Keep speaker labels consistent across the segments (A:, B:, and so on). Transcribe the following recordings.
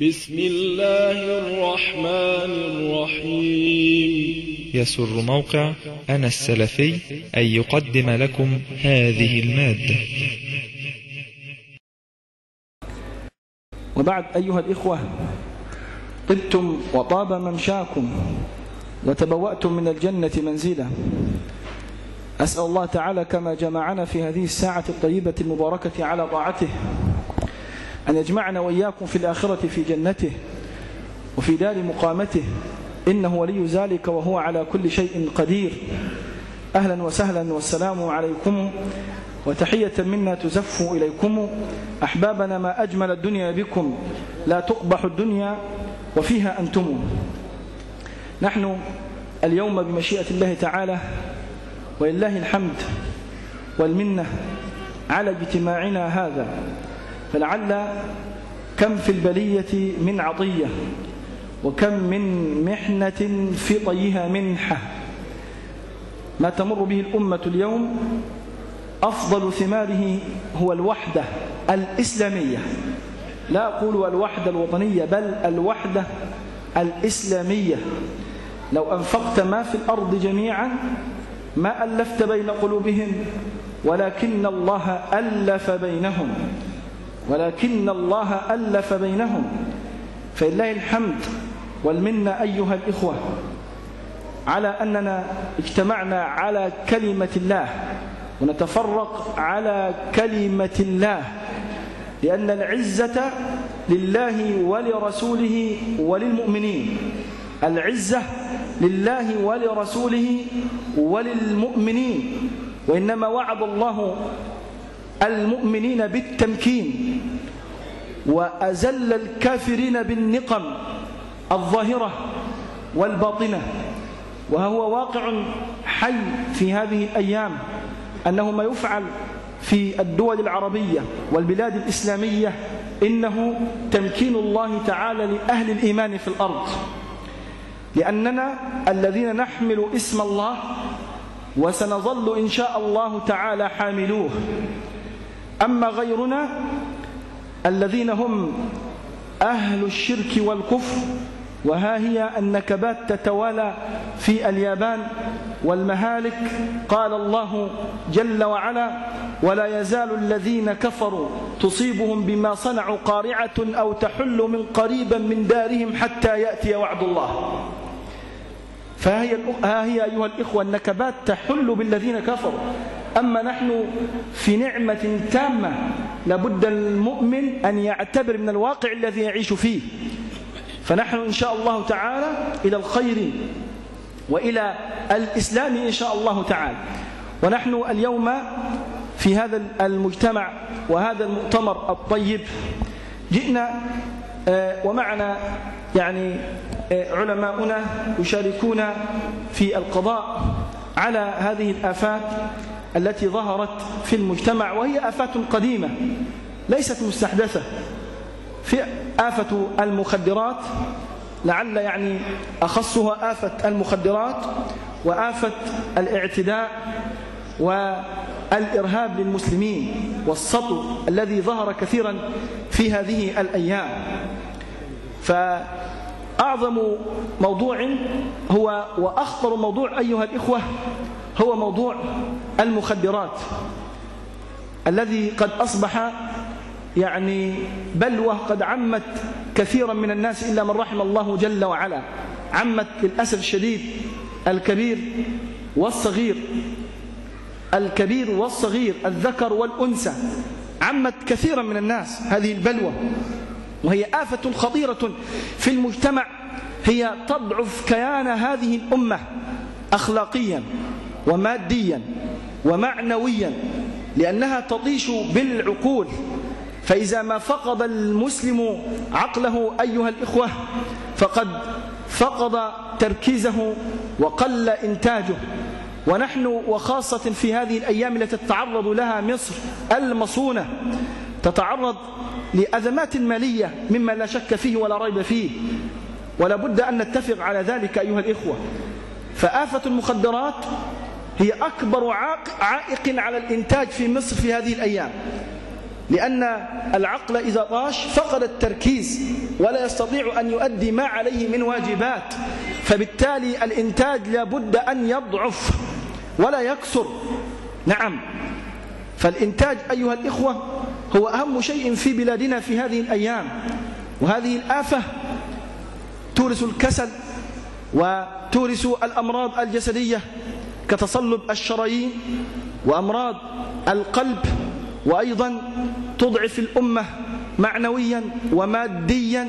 A: بسم الله الرحمن الرحيم.
B: يسر موقع أنا السلفي أن يقدم لكم هذه المادة.
C: وبعد أيها الإخوة طبتم وطاب ممشاكم وتبوأتم من الجنة منزلا أسأل الله تعالى كما جمعنا في هذه الساعة الطيبة المباركة على طاعته. أن يجمعنا وإياكم في الآخرة في جنته وفي دار مقامته. إنه ولي ذلك وهو على كل شيء قدير. أهلا وسهلا والسلام عليكم وتحية منا تزف إليكم. أحبابنا ما أجمل الدنيا بكم؟ لا تقبح الدنيا وفيها أنتم. نحن اليوم بمشيئة الله تعالى ولله الحمد والمنة على اجتماعنا هذا. فلعل كم في البلية من عطية وكم من محنة في طيها منحة ما تمر به الأمة اليوم أفضل ثماره هو الوحدة الإسلامية. لا أقول الوحدة الوطنية بل الوحدة الإسلامية. لو أنفقت ما في الأرض جميعا ما ألفت بين قلوبهم ولكن الله ألف بينهم. ولكن الله ألف بينهم. فإله الحمد والمنة أيها الإخوة على أننا اجتمعنا على كلمة الله ونتفرق على كلمة الله لأن العزة لله ولرسوله وللمؤمنين العزة لله ولرسوله وللمؤمنين وإنما وعد الله المؤمنين بالتمكين وأزل الكافرين بالنقم الظاهرة والباطنة. وهو واقع حي في هذه الأيام أنه ما يفعل في الدول العربية والبلاد الإسلامية إنه تمكين الله تعالى لأهل الإيمان في الأرض. لأننا الذين نحمل اسم الله وسنظل إن شاء الله تعالى حاملوه. أما غيرنا الذين هم أهل الشرك والكفر وها هي النكبات تتوالى في اليابان والمهالك. قال الله جل وعلا ولا يزال الذين كفروا تصيبهم بما صنعوا قارعة أو تحل من قريبا من دارهم حتى يأتي وعد الله. فها هي, ها هي أيها الإخوة النكبات تحل بالذين كفروا. أما نحن في نعمة تامة لابد المؤمن أن يعتبر من الواقع الذي يعيش فيه. فنحن إن شاء الله تعالى إلى الخير وإلى الإسلام إن شاء الله تعالى. ونحن اليوم في هذا المجتمع وهذا المؤتمر الطيب. جئنا ومعنا يعني علماؤنا يشاركون في القضاء على هذه الآفات. التي ظهرت في المجتمع وهي آفات قديمة ليست مستحدثة. في آفة المخدرات لعل يعني أخصها آفة المخدرات وآفة الاعتداء والإرهاب للمسلمين والسطو الذي ظهر كثيرا في هذه الأيام. فأعظم موضوع هو وأخطر موضوع أيها الإخوة هو موضوع المخدرات الذي قد أصبح يعني بلوى قد عمت كثيرا من الناس إلا من رحم الله جل وعلا. عمت للأسف الشديد الكبير والصغير الكبير والصغير الذكر والأنثى. عمت كثيرا من الناس هذه البلوى وهي آفة خطيرة في المجتمع. هي تضعف كيان هذه الأمة أخلاقيا. وماديا ومعنويا لأنها تطيش بالعقول. فإذا ما فقد المسلم عقله أيها الإخوة فقد فقد تركيزه وقل إنتاجه. ونحن وخاصة في هذه الأيام التي تتعرض لها مصر المصونة تتعرض لأزمات مالية مما لا شك فيه ولا ريب فيه. ولا بد أن نتفق على ذلك أيها الإخوة. فآفة المخدرات هي أكبر عائق على الإنتاج في مصر في هذه الأيام. لأن العقل إذا طاش فقد التركيز ولا يستطيع أن يؤدي ما عليه من واجبات. فبالتالي الإنتاج لابد أن يضعف ولا يكثر. نعم. فالإنتاج أيها الإخوة هو أهم شيء في بلادنا في هذه الأيام. وهذه الآفة تورث الكسل وتورث الأمراض الجسدية. كتصلب الشرايين وأمراض القلب وأيضا تضعف الأمة معنويا وماديا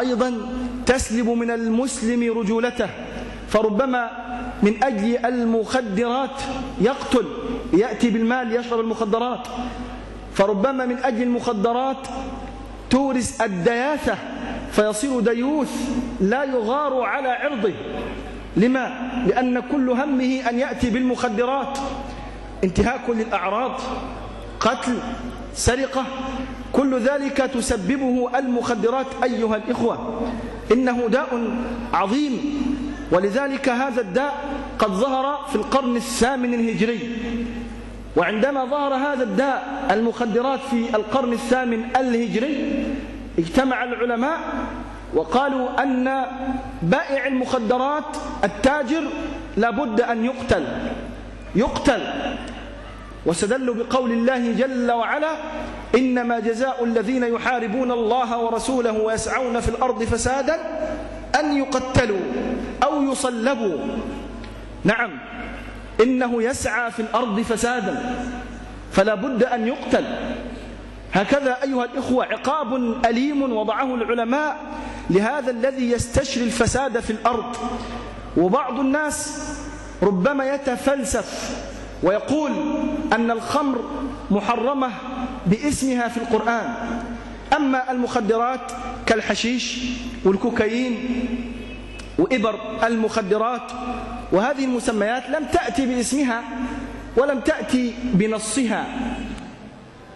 C: أيضا تسلب من المسلم رجولته. فربما من أجل المخدرات يقتل يأتي بالمال يشرب المخدرات. فربما من أجل المخدرات تورث الدياثة فيصير ديوث لا يغار على عرضه. لما؟ لأن كل همه أن يأتي بالمخدرات. انتهاك للأعراض قتل سرقة كل ذلك تسببه المخدرات أيها الإخوة. إنه داء عظيم. ولذلك هذا الداء قد ظهر في القرن الثامن الهجري. وعندما ظهر هذا الداء المخدرات في القرن الثامن الهجري اجتمع العلماء وقالوا أن بائع المخدرات التاجر لابد أن يقتل. يقتل. واستدلوا بقول الله جل وعلا إنما جزاء الذين يحاربون الله ورسوله ويسعون في الأرض فسادا أن يقتلوا أو يصلبوا. نعم. إنه يسعى في الأرض فسادا فلا بد أن يقتل. هكذا أيها الإخوة عقاب أليم وضعه العلماء لهذا الذي يستشري الفساد في الأرض. وبعض الناس ربما يتفلسف ويقول أن الخمر محرمة باسمها في القرآن. أما المخدرات كالحشيش والكوكايين وإبر المخدرات وهذه المسميات لم تأتي باسمها ولم تأتي بنصها.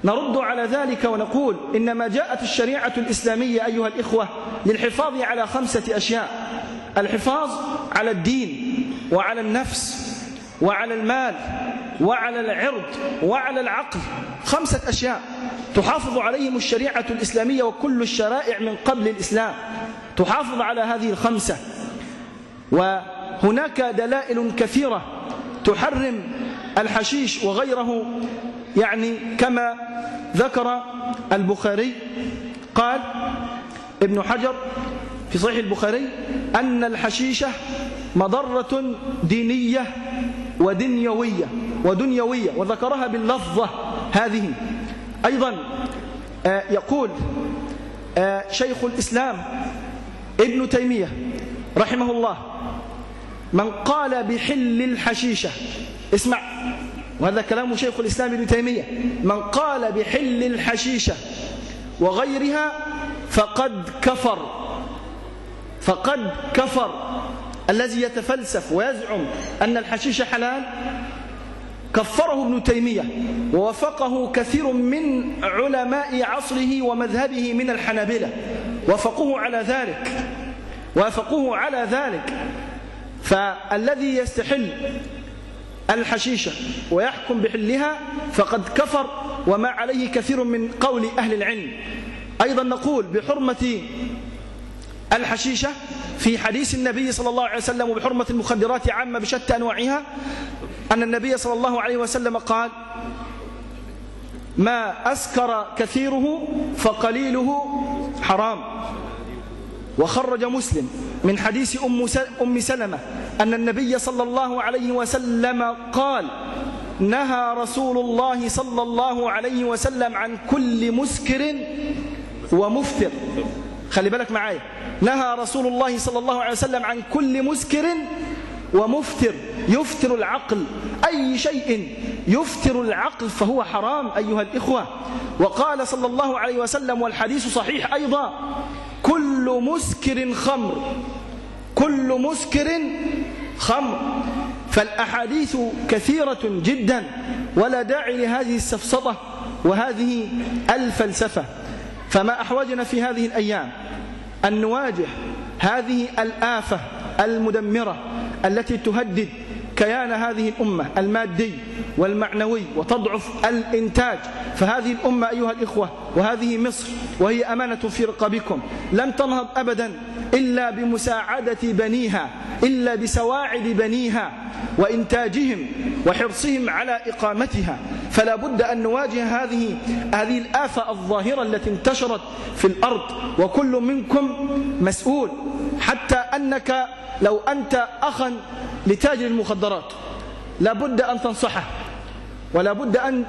C: نرد على ذلك ونقول إنما جاءت الشريعة الإسلامية أيها الإخوة للحفاظ على خمسة أشياء. الحفاظ على الدين وعلى النفس وعلى المال وعلى العرض وعلى العقل. خمسة أشياء تحافظ عليهم الشريعة الإسلامية وكل الشرائع من قبل الإسلام. تحافظ على هذه الخمسة. وهناك دلائل كثيرة تحرم الحشيش وغيره يعني كما ذكر البخاري قال ابن حجر في صحيح البخاري أن الحشيشة مضرة دينية ودنيوية ودنيوية وذكرها باللفظة هذه. أيضا آه يقول آه شيخ الإسلام ابن تيمية رحمه الله من قال بحل الحشيشة اسمع وهذا كلام شيخ الإسلام ابن تيمية. من قال بحل الحشيشة وغيرها فقد كفر. فقد كفر. الذي يتفلسف ويزعم أن الحشيش حلال. كفره ابن تيمية. ووافقه كثير من علماء عصره ومذهبه من الحنابلة. وافقوه على ذلك. وافقوه على ذلك. فالذي يستحل الحشيشة ويحكم بحلها فقد كفر وما عليه كثير من قول أهل العلم. أيضا نقول بحرمة الحشيشة في حديث النبي صلى الله عليه وسلم وبحرمة المخدرات عامة بشتى أنواعها أن النبي صلى الله عليه وسلم قال ما أسكر كثيره فقليله حرام. وخرج مسلم من حديث أم سلمة أن النبي صلى الله عليه وسلم قال نهى رسول الله صلى الله عليه وسلم عن كل مسكر ومفتر خلي بالك معايا. نهى رسول الله صلى الله عليه وسلم عن كل مسكر ومفتر يفتر العقل. أي شيء يفتر العقل فهو حرام أيها الإخوة. وقال صلى الله عليه وسلم والحديث صحيح أيضا كل مسكر خمر كل مسكر خمر. فالأحاديث كثيرة جدا ولا داعي لهذه السفسطة وهذه الفلسفة. فما أحوجنا في هذه الأيام أن نواجه هذه الآفة المدمرة التي تهدد كيان هذه الأمة المادي والمعنوي وتضعف الإنتاج. فهذه الأمة أيها الإخوة وهذه مصر وهي أمانة في رقابكم لن تنهض أبدا. إلا بمساعدة بنيها إلا بسواعد بنيها وإنتاجهم وحرصهم على إقامتها. فلا بد أن نواجه هذه هذه الآفة الظاهرة التي انتشرت في الأرض وكل منكم مسؤول. حتى أنك لو أنت أخا لتاجر المخدرات لا بد أن تنصحه ولا بد أن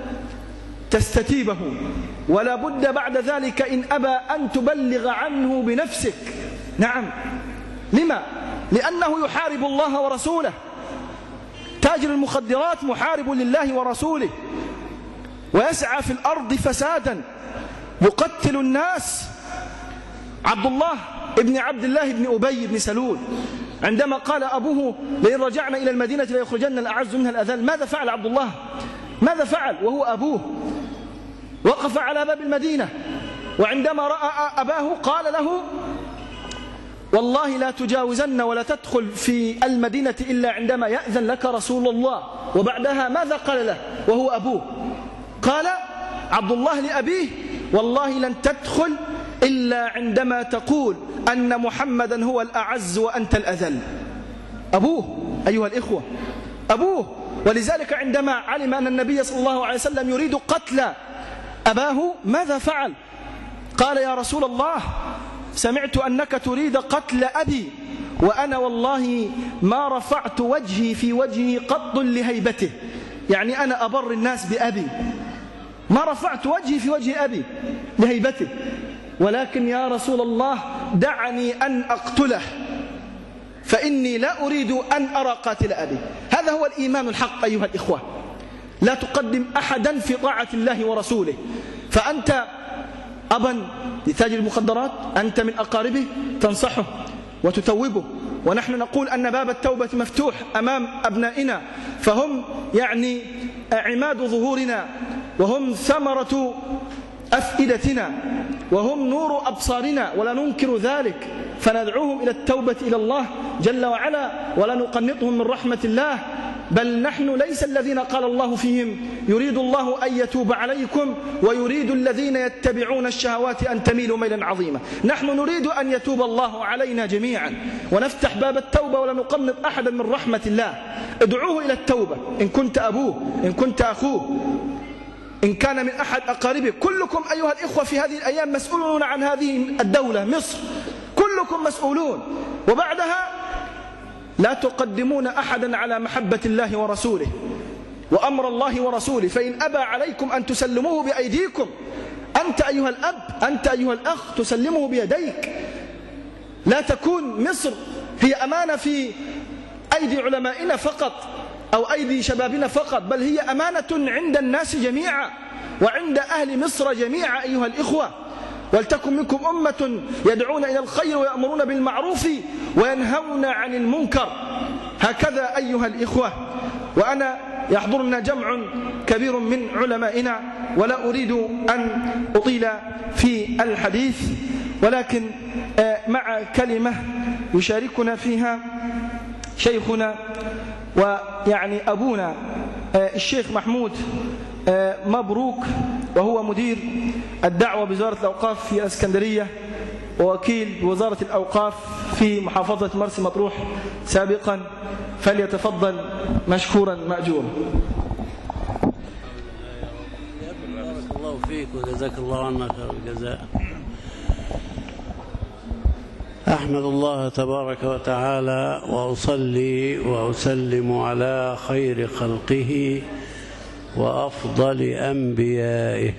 C: تستتيبه ولا بد بعد ذلك إن أبى أن تبلغ عنه بنفسك. نعم. لما؟ لأنه يحارب الله ورسوله. تاجر المخدرات محارب لله ورسوله. ويسعى في الأرض فسادا. يقتل الناس. عبد الله ابن عبد الله بن أبي بن سلول. عندما قال أبوه لئن رجعنا إلى المدينة ليخرجن الأعز منها الأذل. ماذا فعل عبد الله؟ ماذا فعل؟ وهو أبوه. وقف على باب المدينة. وعندما رأى أباه قال له والله لا تجاوزن ولا تدخل في المدينة إلا عندما يأذن لك رسول الله. وبعدها ماذا قال له؟ وهو أبوه. قال عبد الله لأبيه والله لن تدخل إلا عندما تقول أن محمدا هو الأعز وأنت الأذل. أبوه أيها الإخوة. أبوه. ولذلك عندما علم أن النبي صلى الله عليه وسلم يريد قتل أباه ماذا فعل؟ قال يا رسول الله سمعت أنك تريد قتل أبي وأنا والله ما رفعت وجهي في وجهه قط لهيبته. يعني أنا أبر الناس بأبي. ما رفعت وجهي في وجه أبي لهيبته. ولكن يا رسول الله دعني أن أقتله. فإني لا أريد أن أرى قاتل أبي. هذا هو الإيمان الحق أيها الإخوة. لا تقدم أحدا في طاعة الله ورسوله. فأنت أبا لتاجر المخدرات أنت من أقاربه تنصحه وتتوبه. ونحن نقول أن باب التوبة مفتوح أمام أبنائنا فهم يعني عماد ظهورنا وهم ثمرة أفئدتنا وهم نور أبصارنا ولا ننكر ذلك فندعوهم إلى التوبة إلى الله جل وعلا ولا نقنطهم من رحمة الله بل نحن ليس الذين قال الله فيهم يريد الله أن يتوب عليكم ويريد الذين يتبعون الشهوات أن تميلوا ميلا عظيما نحن نريد أن يتوب الله علينا جميعا ونفتح باب التوبة ولا نقنط أحدا من رحمة الله ادعوه إلى التوبة إن كنت أبوه إن كنت أخوه إن كان من أحد أقاربه كلكم أيها الإخوة في هذه الأيام مسؤولون عن هذه الدولة مصر. كلكم مسؤولون. وبعدها لا تقدمون أحدا على محبة الله ورسوله وأمر الله ورسوله. فإن أبى عليكم أن تسلموه بأيديكم. أنت أيها الأب أنت أيها الأخ تسلمه بيديك. لا تكون مصر هي أمانة في أيدي علمائنا فقط. أو أيدي شبابنا فقط بل هي أمانة عند الناس جميعا وعند أهل مصر جميعا أيها الإخوة. ولتكن منكم أمة يدعون إلى الخير ويأمرون بالمعروف وينهون عن المنكر. هكذا أيها الإخوة. وأنا يحضرنا جمع كبير من علمائنا ولا أريد أن أطيل في الحديث ولكن مع كلمة يشاركنا فيها شيخنا ويعني أبونا الشيخ محمود مبروك وهو مدير الدعوة بوزارة الأوقاف في الأسكندرية ووكيل وزارة الأوقاف في محافظة مرسى مطروح سابقا فليتفضل مشكورا مأجورا.
D: الله فيك وجزاك الله عنا الجزاء. أحمد الله تبارك وتعالى وأصلي وأسلم على خير خلقه وأفضل أنبيائه.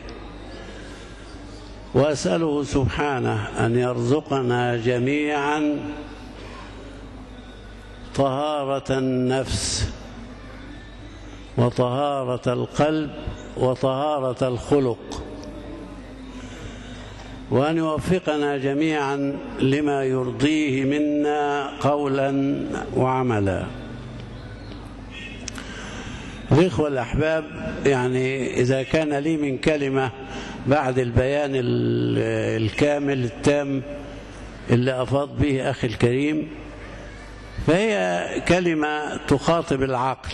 D: وأسأله سبحانه أن يرزقنا جميعا طهارة النفس وطهارة القلب وطهارة الخلق. وأن يوفقنا جميعا لما يرضيه منا قولا وعملا. الإخوة الأحباب يعني إذا كان لي من كلمة بعد البيان الكامل التام اللي أفاض به أخي الكريم فهي كلمة تخاطب العقل.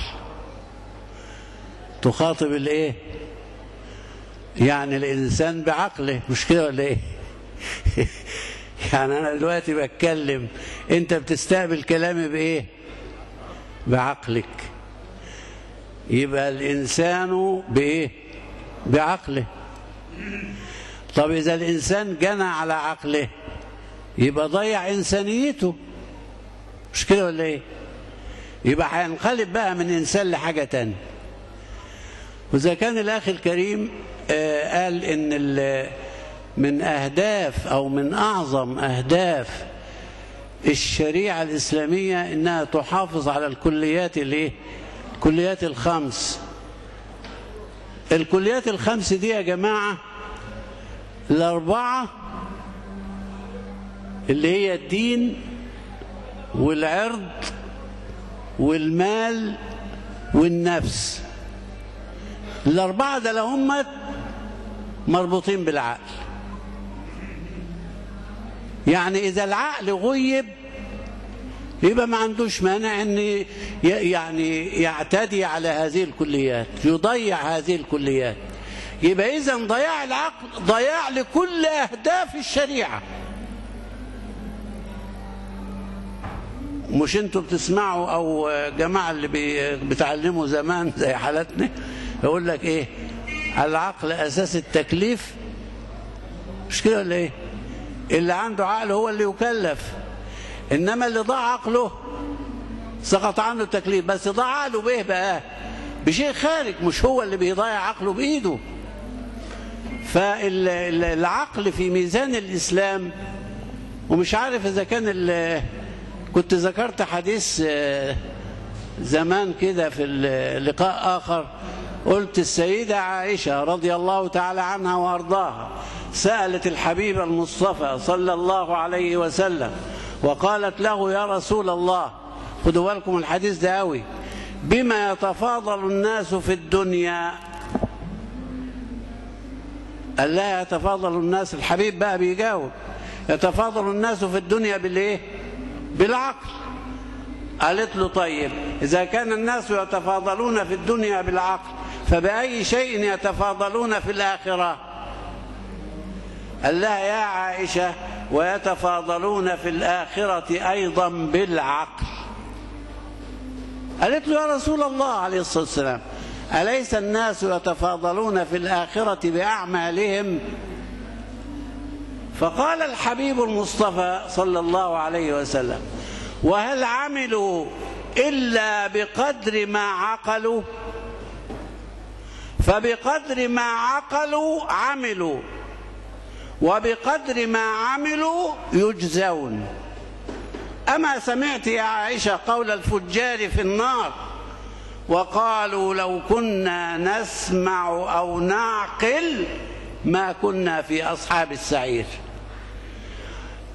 D: تخاطب الإيه؟ يعني الإنسان بعقله. مش كده ولا إيه؟ يعني أنا دلوقتي بتكلم أنت بتستقبل كلامي بإيه؟ بعقلك. يبقى الإنسان بإيه؟ بعقله. طب إذا الإنسان جنى على عقله يبقى ضيع إنسانيته. مش كده ولا إيه؟ يبقى هينقلب بقى من إنسان لحاجة تانية. وإذا كان الأخ الكريم قال إن من أهداف أو من أعظم أهداف الشريعة الإسلامية إنها تحافظ على الكليات الايه الكليات الخمس. الكليات الخمس دي يا جماعة الأربعة اللي هي الدين والعرض والمال والنفس. الأربعة ده هم مربوطين بالعقل. يعني إذا العقل غيب يبقى ما عندوش مانع إن يعني يعتدي على هذه الكليات يضيع هذه الكليات. يبقى إذا ضياع العقل ضياع لكل أهداف الشريعة. مش أنتوا بتسمعوا أو جماعة اللي بتعلموا زمان زي حالتنا يقول لك إيه؟ العقل أساس التكليف. مش كده ولا إيه؟ اللي عنده عقل هو اللي يكلف. إنما اللي ضاع عقله سقط عنه التكليف. بس ضاع عقله بإيه بقى؟ بشيء خارج مش هو اللي بيضيع عقله بإيده. فالعقل في ميزان الإسلام ومش عارف إذا كان كنت ذكرت حديث زمان كده في لقاء آخر قلت السيدة عائشة رضي الله تعالى عنها وأرضاها سألت الحبيب المصطفى صلى الله عليه وسلم وقالت له يا رسول الله خدوا بالكم الحديث ده قوي بما يتفاضل الناس في الدنيا قال لا يتفاضل الناس الحبيب بقى بيجاوب يتفاضل الناس في الدنيا بالإيه؟ بالعقل. قالت له طيب إذا كان الناس يتفاضلون في الدنيا بالعقل فبأي شيء يتفاضلون في الآخرة؟ قال لها يا عائشة ويتفاضلون في الآخرة أيضا بالعقل. قالت له يا رسول الله عليه الصلاة والسلام أليس الناس يتفاضلون في الآخرة بأعمالهم؟ فقال الحبيب المصطفى صلى الله عليه وسلم وهل عملوا إلا بقدر ما عقلوا؟ فبقدر ما عقلوا عملوا وبقدر ما عملوا يجزون. أما سمعت يا عائشة قول الفجار في النار وقالوا لو كنا نسمع أو نعقل ما كنا في أصحاب السعير.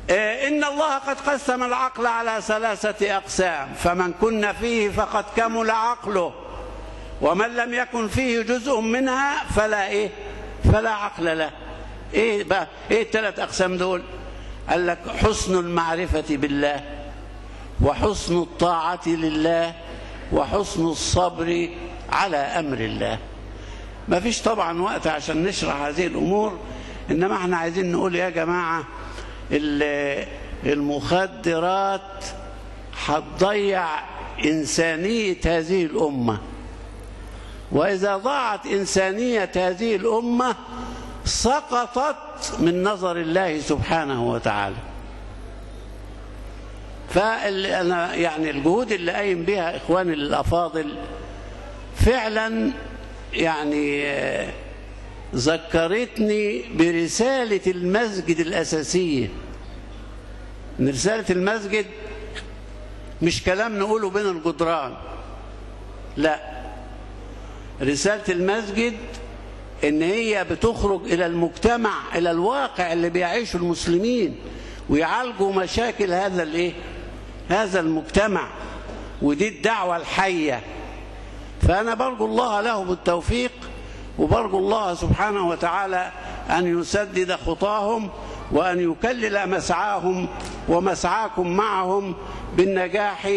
D: إن الله قد قسم العقل على ثلاثة أقسام فمن كن فيه فقد كمل عقله. ومن لم يكن فيه جزء منها فلا إيه فلا عقل له. إيه بقى إيه الثلاث أقسام دول؟ قال لك حسن المعرفة بالله وحسن الطاعة لله وحسن الصبر على أمر الله. ما فيش طبعا وقت عشان نشرح هذه الأمور إنما إحنا عايزين نقول يا جماعة المخدرات هتضيع إنسانية هذه الأمة. وإذا ضاعت إنسانية هذه الأمة سقطت من نظر الله سبحانه وتعالى. فأنا يعني الجهود اللي قايم بها إخواني الأفاضل فعلا يعني ذكرتني برسالة المسجد الأساسية. إن رسالة المسجد مش كلام نقوله بين الجدران لا. رسالة المسجد إن هي بتخرج إلى المجتمع إلى الواقع اللي بيعيشه المسلمين ويعالجوا مشاكل هذا الإيه؟ هذا المجتمع ودي الدعوة الحية فأنا برجو الله له بالتوفيق وبرجو الله سبحانه وتعالى أن يسدد خطاهم وأن يكلل مسعاهم ومسعاكم معهم بالنجاح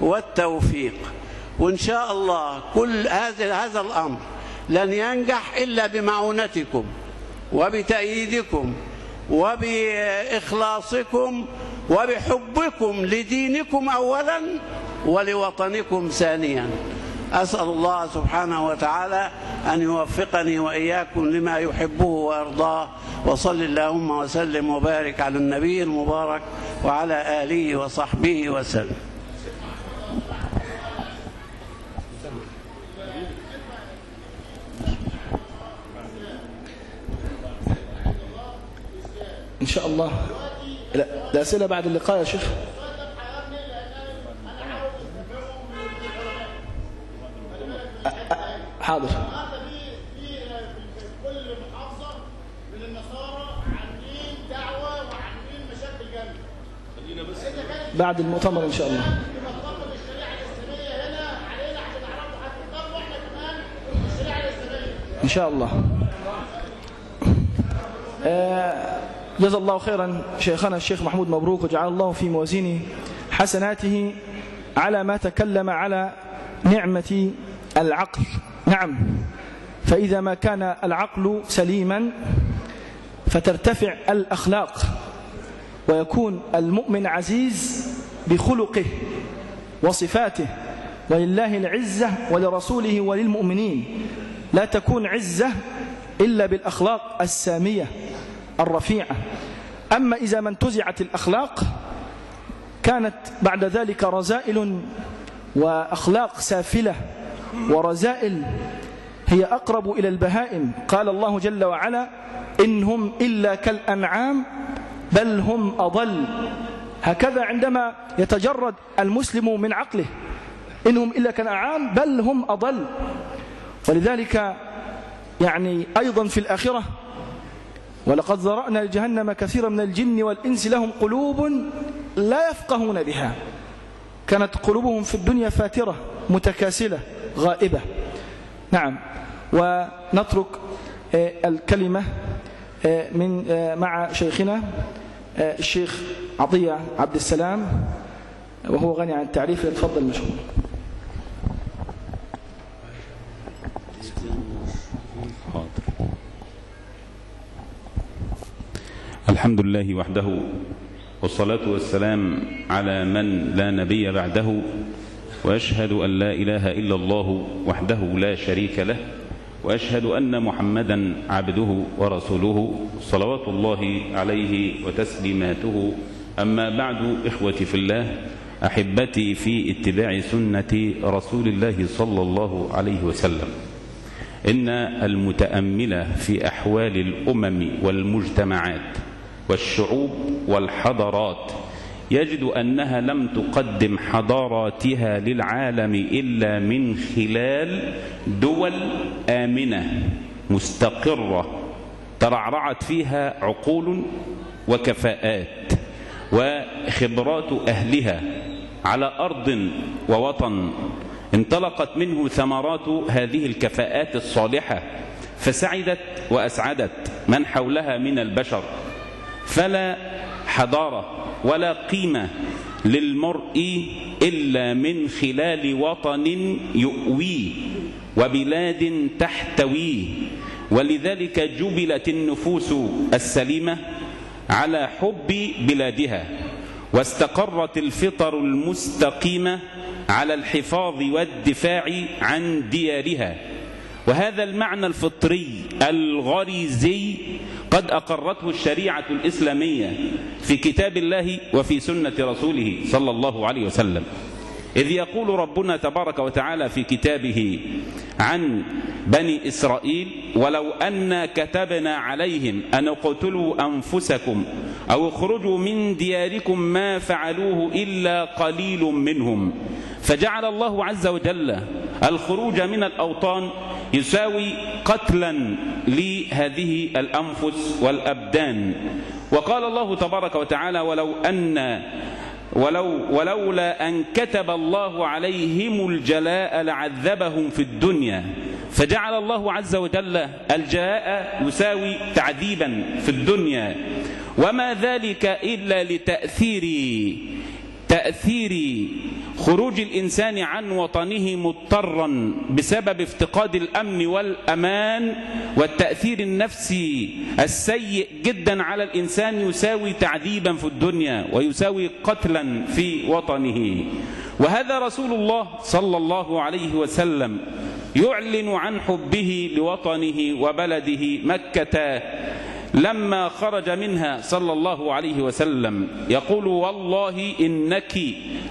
D: والتوفيق وإن شاء الله كل هذا هذا الأمر لن ينجح إلا بمعونتكم وبتأييدكم وبإخلاصكم وبحبكم لدينكم أولا ولوطنكم ثانيا. أسأل الله سبحانه وتعالى أن يوفقني وإياكم لما يحبه ويرضاه. وصل اللهم وسلم وبارك على النبي المبارك وعلى آله وصحبه وسلم.
C: إن شاء الله. لا الأسئلة بعد اللقاء يا شيخ. حاضر. بعد المؤتمر إن شاء الله. إن شاء الله. آه، جزا الله خيرا شيخنا الشيخ محمود مبروك وجعل الله في موازين حسناته على ما تكلم على نعمة العقل. نعم. فإذا ما كان العقل سليما فترتفع الأخلاق ويكون المؤمن عزيز بخلقه وصفاته ولله العزة ولرسوله وللمؤمنين. لا تكون عزة إلا بالأخلاق السامية. الرفيعة أما إذا ما انتزعت الأخلاق كانت بعد ذلك رزائل وأخلاق سافلة ورزائل هي أقرب إلى البهائم. قال الله جل وعلا إنهم إلا كالأنعام بل هم أضل. هكذا عندما يتجرد المسلم من عقله إنهم إلا كالأنعام بل هم أضل. ولذلك يعني أيضا في الآخرة ولقد ذرأنا لجهنم كثيرا من الجن والإنس لهم قلوب لا يفقهون بها. كانت قلوبهم في الدنيا فاترة متكاسلة غائبة. نعم. ونترك آه، الكلمة آه، من آه، مع شيخنا الشيخ عطية عبد السلام وهو غني عن التعريف يتفضل مشكور
E: الحمد لله وحده والصلاة والسلام على من لا نبي بعده وأشهد أن لا إله إلا الله وحده لا شريك له وأشهد أن محمدا عبده ورسوله صلوات الله عليه وتسليماته. أما بعد إخوتي في الله أحبتي في اتباع سنة رسول الله صلى الله عليه وسلم. إن المتأمل في أحوال الأمم والمجتمعات والشعوب والحضارات. يجد أنها لم تقدم حضاراتها للعالم إلا من خلال دول آمنة مستقرة ترعرعت فيها عقول وكفاءات وخبرات أهلها على أرض ووطن. انطلقت منه ثمرات هذه الكفاءات الصالحة فسعدت وأسعدت من حولها من البشر. فلا حضارة ولا قيمة للمرء إلا من خلال وطن يؤويه وبلاد تحتويه. ولذلك جبلت النفوس السليمة على حب بلادها واستقرت الفطر المستقيمة على الحفاظ والدفاع عن ديارها. وهذا المعنى الفطري الغريزي قد أقرته الشريعة الإسلامية في كتاب الله وفي سنة رسوله صلى الله عليه وسلم. إذ يقول ربنا تبارك وتعالى في كتابه عن بني إسرائيل ولو أن كتبنا عليهم أن اقتلوا أنفسكم أو اخرجوا من دياركم ما فعلوه إلا قليل منهم فجعل الله عز وجل الخروج من الأوطان يساوي قتلا لهذه الأنفس والأبدان. وقال الله تبارك وتعالى ولو أن ولو ولولا أن كتب الله عليهم الجلاء لعذبهم في الدنيا. فجعل الله عز وجل الجلاء يساوي تعذيبا في الدنيا. وما ذلك إلا لتأثير تأثير خروج الإنسان عن وطنه مضطرا بسبب افتقاد الأمن والأمان والتأثير النفسي السيء جدا على الإنسان يساوي تعذيبا في الدنيا ويساوي قتلا في وطنه. وهذا رسول الله صلى الله عليه وسلم يعلن عن حبه لوطنه وبلده مكة لما خرج منها صلى الله عليه وسلم يقول والله إنك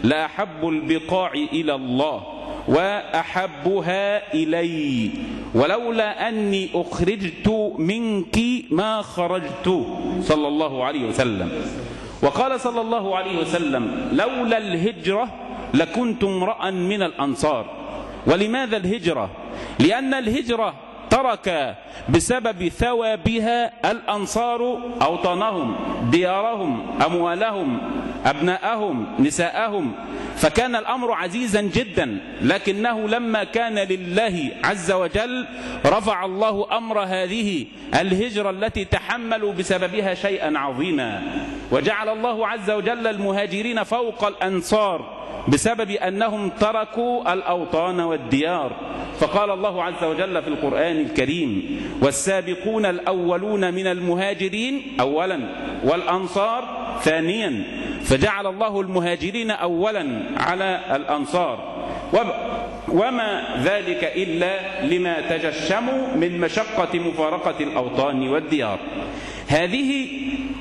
E: لأحب البقاع إلى الله وأحبها إلي ولولا أني أخرجت منك ما خرجت صلى الله عليه وسلم. وقال صلى الله عليه وسلم لولا الهجرة لكنت امرأ من الأنصار. ولماذا الهجرة؟ لأن الهجرة ترك بسبب ثوابها الأنصار أوطانهم ديارهم أموالهم أبناءهم نساءهم. فكان الأمر عزيزا جدا لكنه لما كان لله عز وجل رفع الله أمر هذه الهجرة التي تحملوا بسببها شيئا عظيما. وجعل الله عز وجل المهاجرين فوق الأنصار. بسبب أنهم تركوا الأوطان والديار. فقال الله عز وجل في القرآن الكريم والسابقون الأولون من المهاجرين أولا والأنصار ثانيا. فجعل الله المهاجرين أولا على الأنصار. وما ذلك إلا لما تجشموا من مشقة مفارقة الأوطان والديار. هذه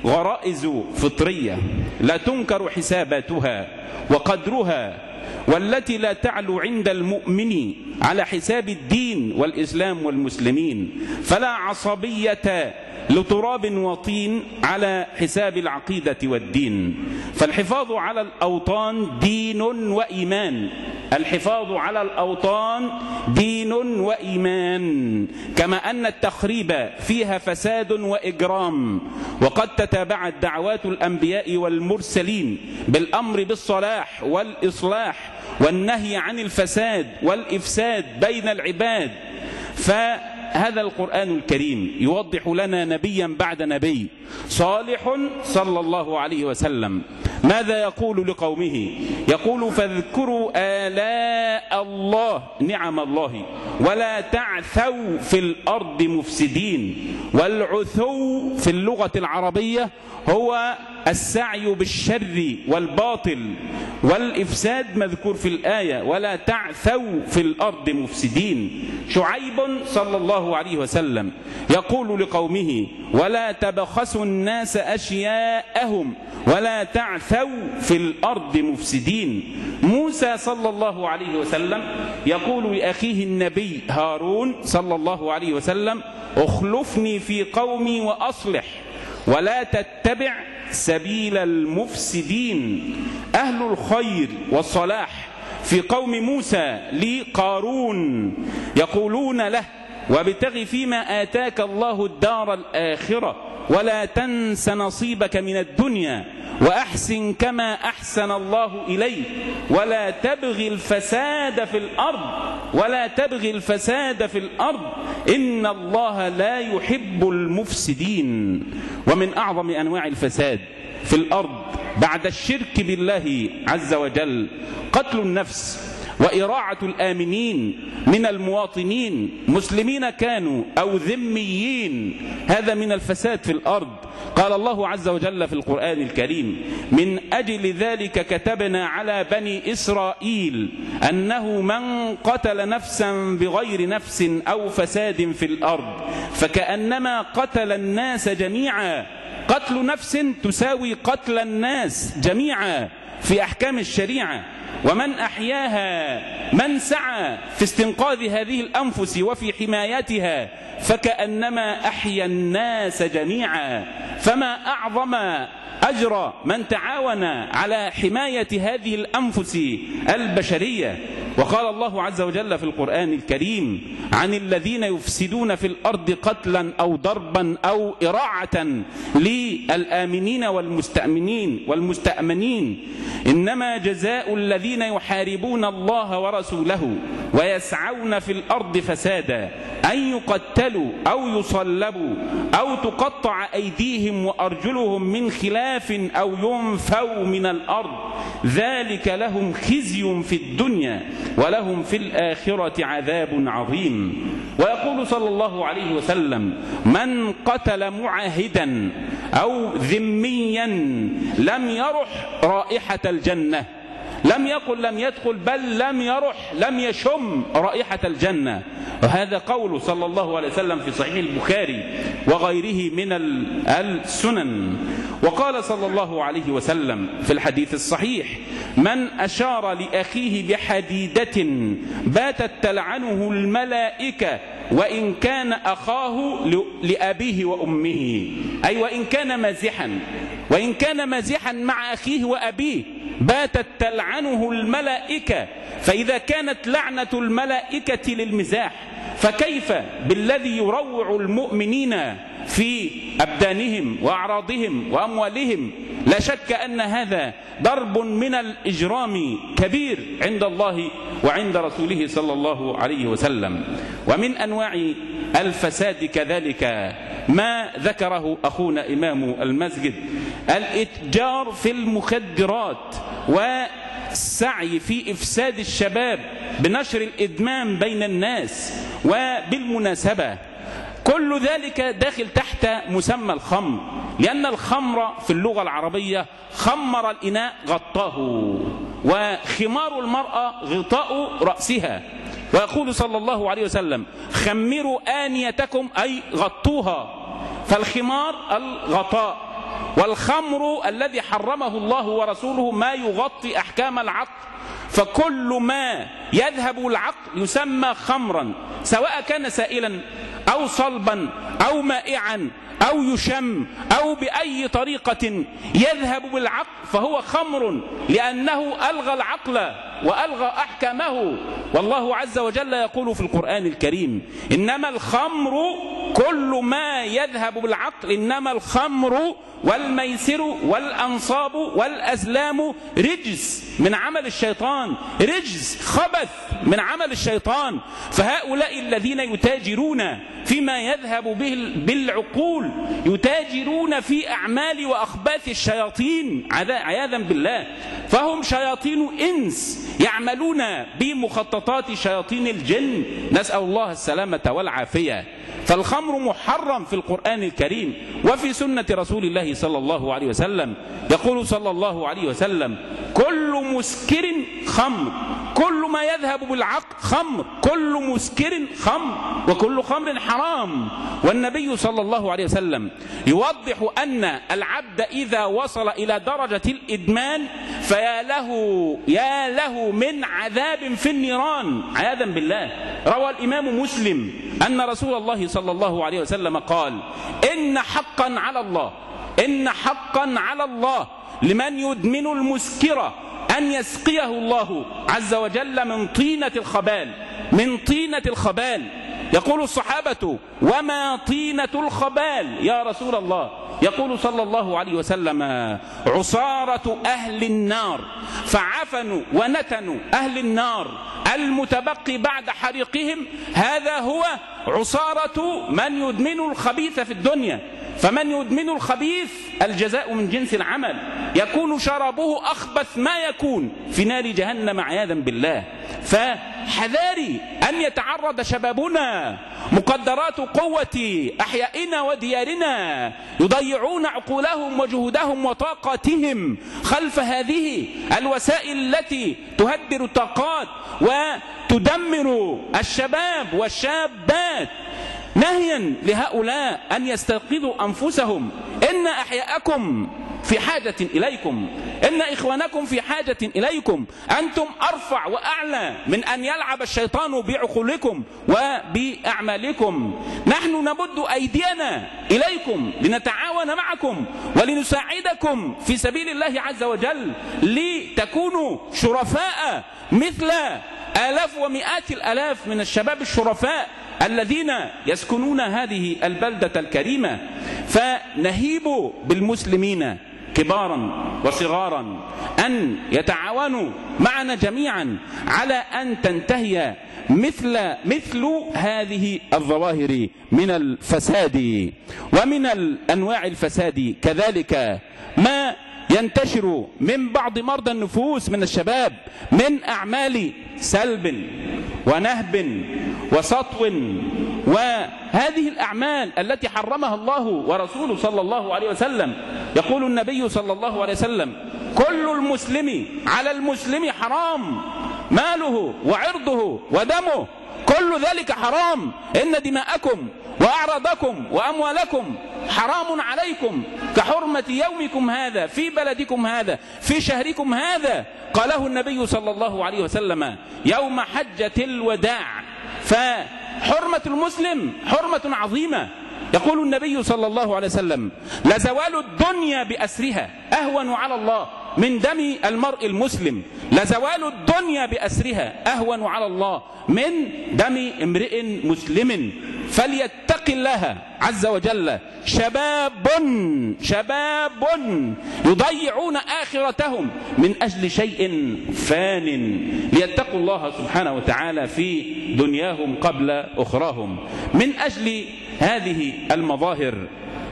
E: غرائز فطرية لا تنكر حساباتها وقدرها والتي لا تعلو عند المؤمن على حساب الدين والإسلام والمسلمين. فلا عصبية لتراب وطين على حساب العقيدة والدين. فالحفاظ على الأوطان دين وإيمان. الحفاظ على الأوطان دين وإيمان. كما أن التخريب فيها فساد وإجرام. وقد تتابعت دعوات الأنبياء والمرسلين بالأمر بالصلاح والإصلاح والنهي عن الفساد والإفساد بين العباد. فهذا القرآن الكريم يوضح لنا نبيا بعد نبي صالح صلى الله عليه وسلم. ماذا يقول لقومه؟ يقول فاذكروا آلاء الله نعم الله ولا تعثوا في الأرض مفسدين والعثو في اللغة العربية هو السعي بالشر والباطل والإفساد مذكور في الآية ولا تعثوا في الأرض مفسدين. شعيب صلى الله عليه وسلم يقول لقومه ولا تبخسوا الناس أشياءهم ولا تعثوا في الأرض مفسدين. موسى صلى الله عليه وسلم يقول لأخيه النبي هارون صلى الله عليه وسلم اخلفني في قومي وأصلح. ولا تتبع سبيل المفسدين. أهل الخير والصلاح في قوم موسى لقارون يقولون له وابتغ فيما آتاك الله الدار الآخرة. ولا تنس نصيبك من الدنيا وأحسن كما أحسن الله إليك ولا تبغي الفساد في الأرض ولا تبغي الفساد في الأرض إن الله لا يحب المفسدين ومن أعظم أنواع الفساد في الأرض بعد الشرك بالله عز وجل قتل النفس وإراعة الآمنين من المواطنين مسلمين كانوا أو ذميين. هذا من الفساد في الأرض. قال الله عز وجل في القرآن الكريم من أجل ذلك كتبنا على بني إسرائيل أنه من قتل نفسا بغير نفس أو فساد في الأرض فكأنما قتل الناس جميعا. قتل نفس تساوي قتل الناس جميعا في أحكام الشريعة. ومن أحياها من سعى في استنقاذ هذه الأنفس وفي حمايتها فكأنما أحيا الناس جميعا فما أعظم أجر من تعاون على حماية هذه الأنفس البشرية. وقال الله عز وجل في القرآن الكريم عن الذين يفسدون في الأرض قتلا أو ضربا أو إراعة للآمنين والمستأمنين والمستأمنين. إنما جزاء الذين يحاربون الله ورسوله ويسعون في الأرض فسادا. أن يقتلوا أو يصلبوا أو تقطع أيديهم وأرجلهم من خلاف أو ينفوا من الأرض. ذلك لهم خزي في الدنيا. ولهم في الآخرة عذاب عظيم. ويقول صلى الله عليه وسلم من قتل معاهدا أو ذميا لم يرح رائحة الجنة. لم يقل لم يدخل بل لم يرح لم يشم رائحة الجنة. وهذا قول صلى الله عليه وسلم في صحيح البخاري وغيره من السنن. وقال صلى الله عليه وسلم في الحديث الصحيح من أشار لأخيه بحديدة باتت تلعنه الملائكة وإن كان أخاه لأبيه وأمه. أي وإن كان مازحا. وإن كان مازحا مع أخيه وأبيه باتت تلعنه الملائكة فإذا كانت لعنة الملائكة للمزاح. فكيف بالذي يروع المؤمنين في أبدانهم وأعراضهم وأموالهم؟ لا شك أن هذا ضرب من الإجرام كبير عند الله وعند رسوله صلى الله عليه وسلم. ومن أنواع الفساد كذلك ما ذكره أخونا إمام المسجد الإتجار في المخدرات والسعي في إفساد الشباب بنشر الإدمان بين الناس وبالمناسبة. كل ذلك داخل تحت مسمى الخمر لأن الخمر في اللغة العربية خمر الإناء غطاه وخمار المرأة غطاء رأسها. ويقول صلى الله عليه وسلم خمروا آنيتكم أي غطوها. فالخمار الغطاء والخمر الذي حرمه الله ورسوله ما يغطي أحكام العقل. فكل ما يذهب العقل يسمى خمرا سواء كان سائلا أو صلبا أو مائعا أو يشم أو بأي طريقة يذهب بالعقل فهو خمر لأنه ألغى العقل وألغى أحكامه. والله عز وجل يقول في القرآن الكريم إنما الخمر كل ما يذهب بالعقل إنما الخمر والميسر والأنصاب والأزلام رجس من عمل الشيطان. رجس خبث من عمل الشيطان. فهؤلاء الذين يتاجرون فيما يذهب به بالعقول يتاجرون في أعمال وأخباث الشياطين. عياذا بالله. فهم شياطين إنس يعملون بمخططات شياطين الجن. نسأل الله السلامة والعافية. فالخمر محرم في القرآن الكريم وفي سنة رسول الله صلى الله عليه وسلم. يقول صلى الله عليه وسلم كل مسكر خمر. كل ما يذهب بالعقل خمر كل مسكر خمر وكل خمر حرام. والنبي صلى الله عليه وسلم يوضح أن العبد إذا وصل إلى درجة الإدمان فيا له يا له من عذاب في النيران. عياذا بالله. روى الإمام مسلم أن رسول الله صلى الله عليه وسلم قال إن حقا على الله إن حقا على الله لمن يدمن المسكرة أن يسقيه الله عز وجل من طينة الخبال. من طينة الخبال. يقول الصحابة وما طينة الخبال يا رسول الله؟ يقول صلى الله عليه وسلم عصارة أهل النار. فعفنوا ونتنوا أهل النار. المتبقي بعد حريقهم هذا هو عصارة من يدمن الخبيث في الدنيا. فمن يدمن الخبيث الجزاء من جنس العمل. يكون شرابه أخبث ما يكون في نار جهنم عياذا بالله. فحذاري أن يتعرض شبابنا. مقدرات قوة أحيائنا وديارنا يضيعون عقولهم وجهودهم وطاقاتهم خلف هذه الوسائل التي تهدر الطاقات وتدمر الشباب والشابات. نهيا لهؤلاء أن يستيقظوا أنفسهم. إن أحياءكم في حاجة إليكم. إن إخوانكم في حاجة إليكم. أنتم أرفع وأعلى من أن يلعب الشيطان بعقولكم وبأعمالكم. نحن نمد أيدينا إليكم لنتعاون معكم ولنساعدكم في سبيل الله عز وجل لتكونوا شرفاء مثل آلاف ومئات الآلاف من الشباب الشرفاء الذين يسكنون هذه البلدة الكريمة فنهيب بالمسلمين كبارا وصغارا أن يتعاونوا معنا جميعا على أن تنتهي مثل مثل هذه الظواهر من الفساد ومن أنواع الفساد. كذلك ما ينتشر من بعض مرضى النفوس من الشباب من أعمال سلب ونهب وسطو وهذه الأعمال التي حرمها الله ورسوله صلى الله عليه وسلم. يقول النبي صلى الله عليه وسلم كل المسلم على المسلم حرام ماله وعرضه ودمه كل ذلك حرام إن دماءكم وأعراضكم وأموالكم حرام عليكم كحرمة يومكم هذا في بلدكم هذا في شهركم هذا. قاله النبي صلى الله عليه وسلم يوم حجة الوداع فحرمة المسلم حرمة عظيمة. يقول النبي صلى الله عليه وسلم لزوال الدنيا بأسرها أهون على الله. من دم المرء المسلم لزوال الدنيا بأسرها أهون على الله. من دم امرئ مسلم فليتق الله عز وجل. شباب شباب يضيعون آخرتهم من أجل شيء فان ليتقوا الله سبحانه وتعالى في دنياهم قبل أخراهم. من أجل هذه المظاهر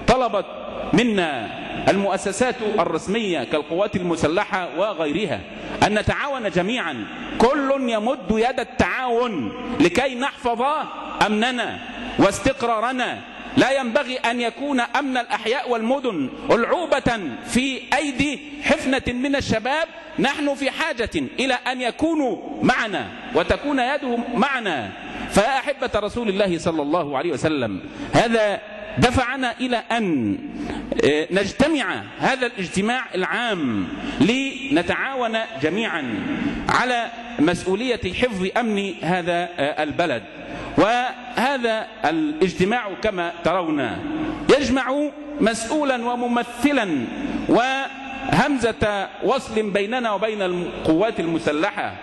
E: طلبت منا المؤسسات الرسمية كالقوات المسلحة وغيرها أن نتعاون جميعا. كل يمد يد التعاون لكي نحفظ أمننا واستقرارنا. لا ينبغي أن يكون أمن الأحياء والمدن ألعوبة في أيدي حفنة من الشباب. نحن في حاجة إلى أن يكونوا معنا وتكون يدهم معنا. فيا أحبة رسول الله صلى الله عليه وسلم. هذا دفعنا إلى أن نجتمع هذا الاجتماع العام لنتعاون جميعا على مسؤولية حفظ أمن هذا البلد. وهذا الاجتماع كما ترون يجمع مسؤولا وممثلا وهمزة وصل بيننا وبين القوات المسلحة.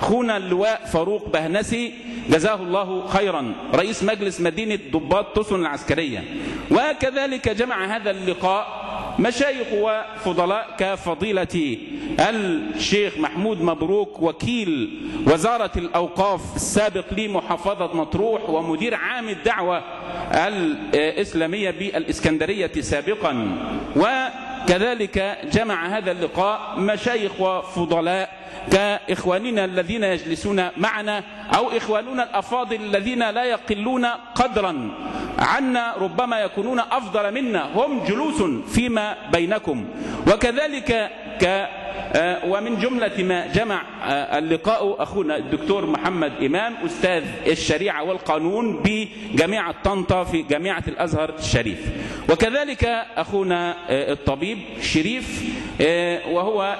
E: أخونا اللواء فاروق بهنسي جزاه الله خيرا. رئيس مجلس مدينة ضباط تسن العسكرية. وكذلك جمع هذا اللقاء مشايخ وفضلاء كفضيلة الشيخ محمود مبروك وكيل وزارة الأوقاف السابق لمحافظة مطروح ومدير عام الدعوة الإسلامية بالإسكندرية سابقا. وكذلك جمع هذا اللقاء مشايخ وفضلاء كإخواننا الذين يجلسون معنا أو إخواننا الأفاضل الذين لا يقلون قدرا عنا ربما يكونون أفضل منا. هم جلوس فيما بينكم. وكذلك ك ومن جملة ما جمع اللقاء أخونا الدكتور محمد إمام أستاذ الشريعة والقانون بجامعة طنطا في جامعة الأزهر الشريف. وكذلك أخونا الطبيب شريف وهو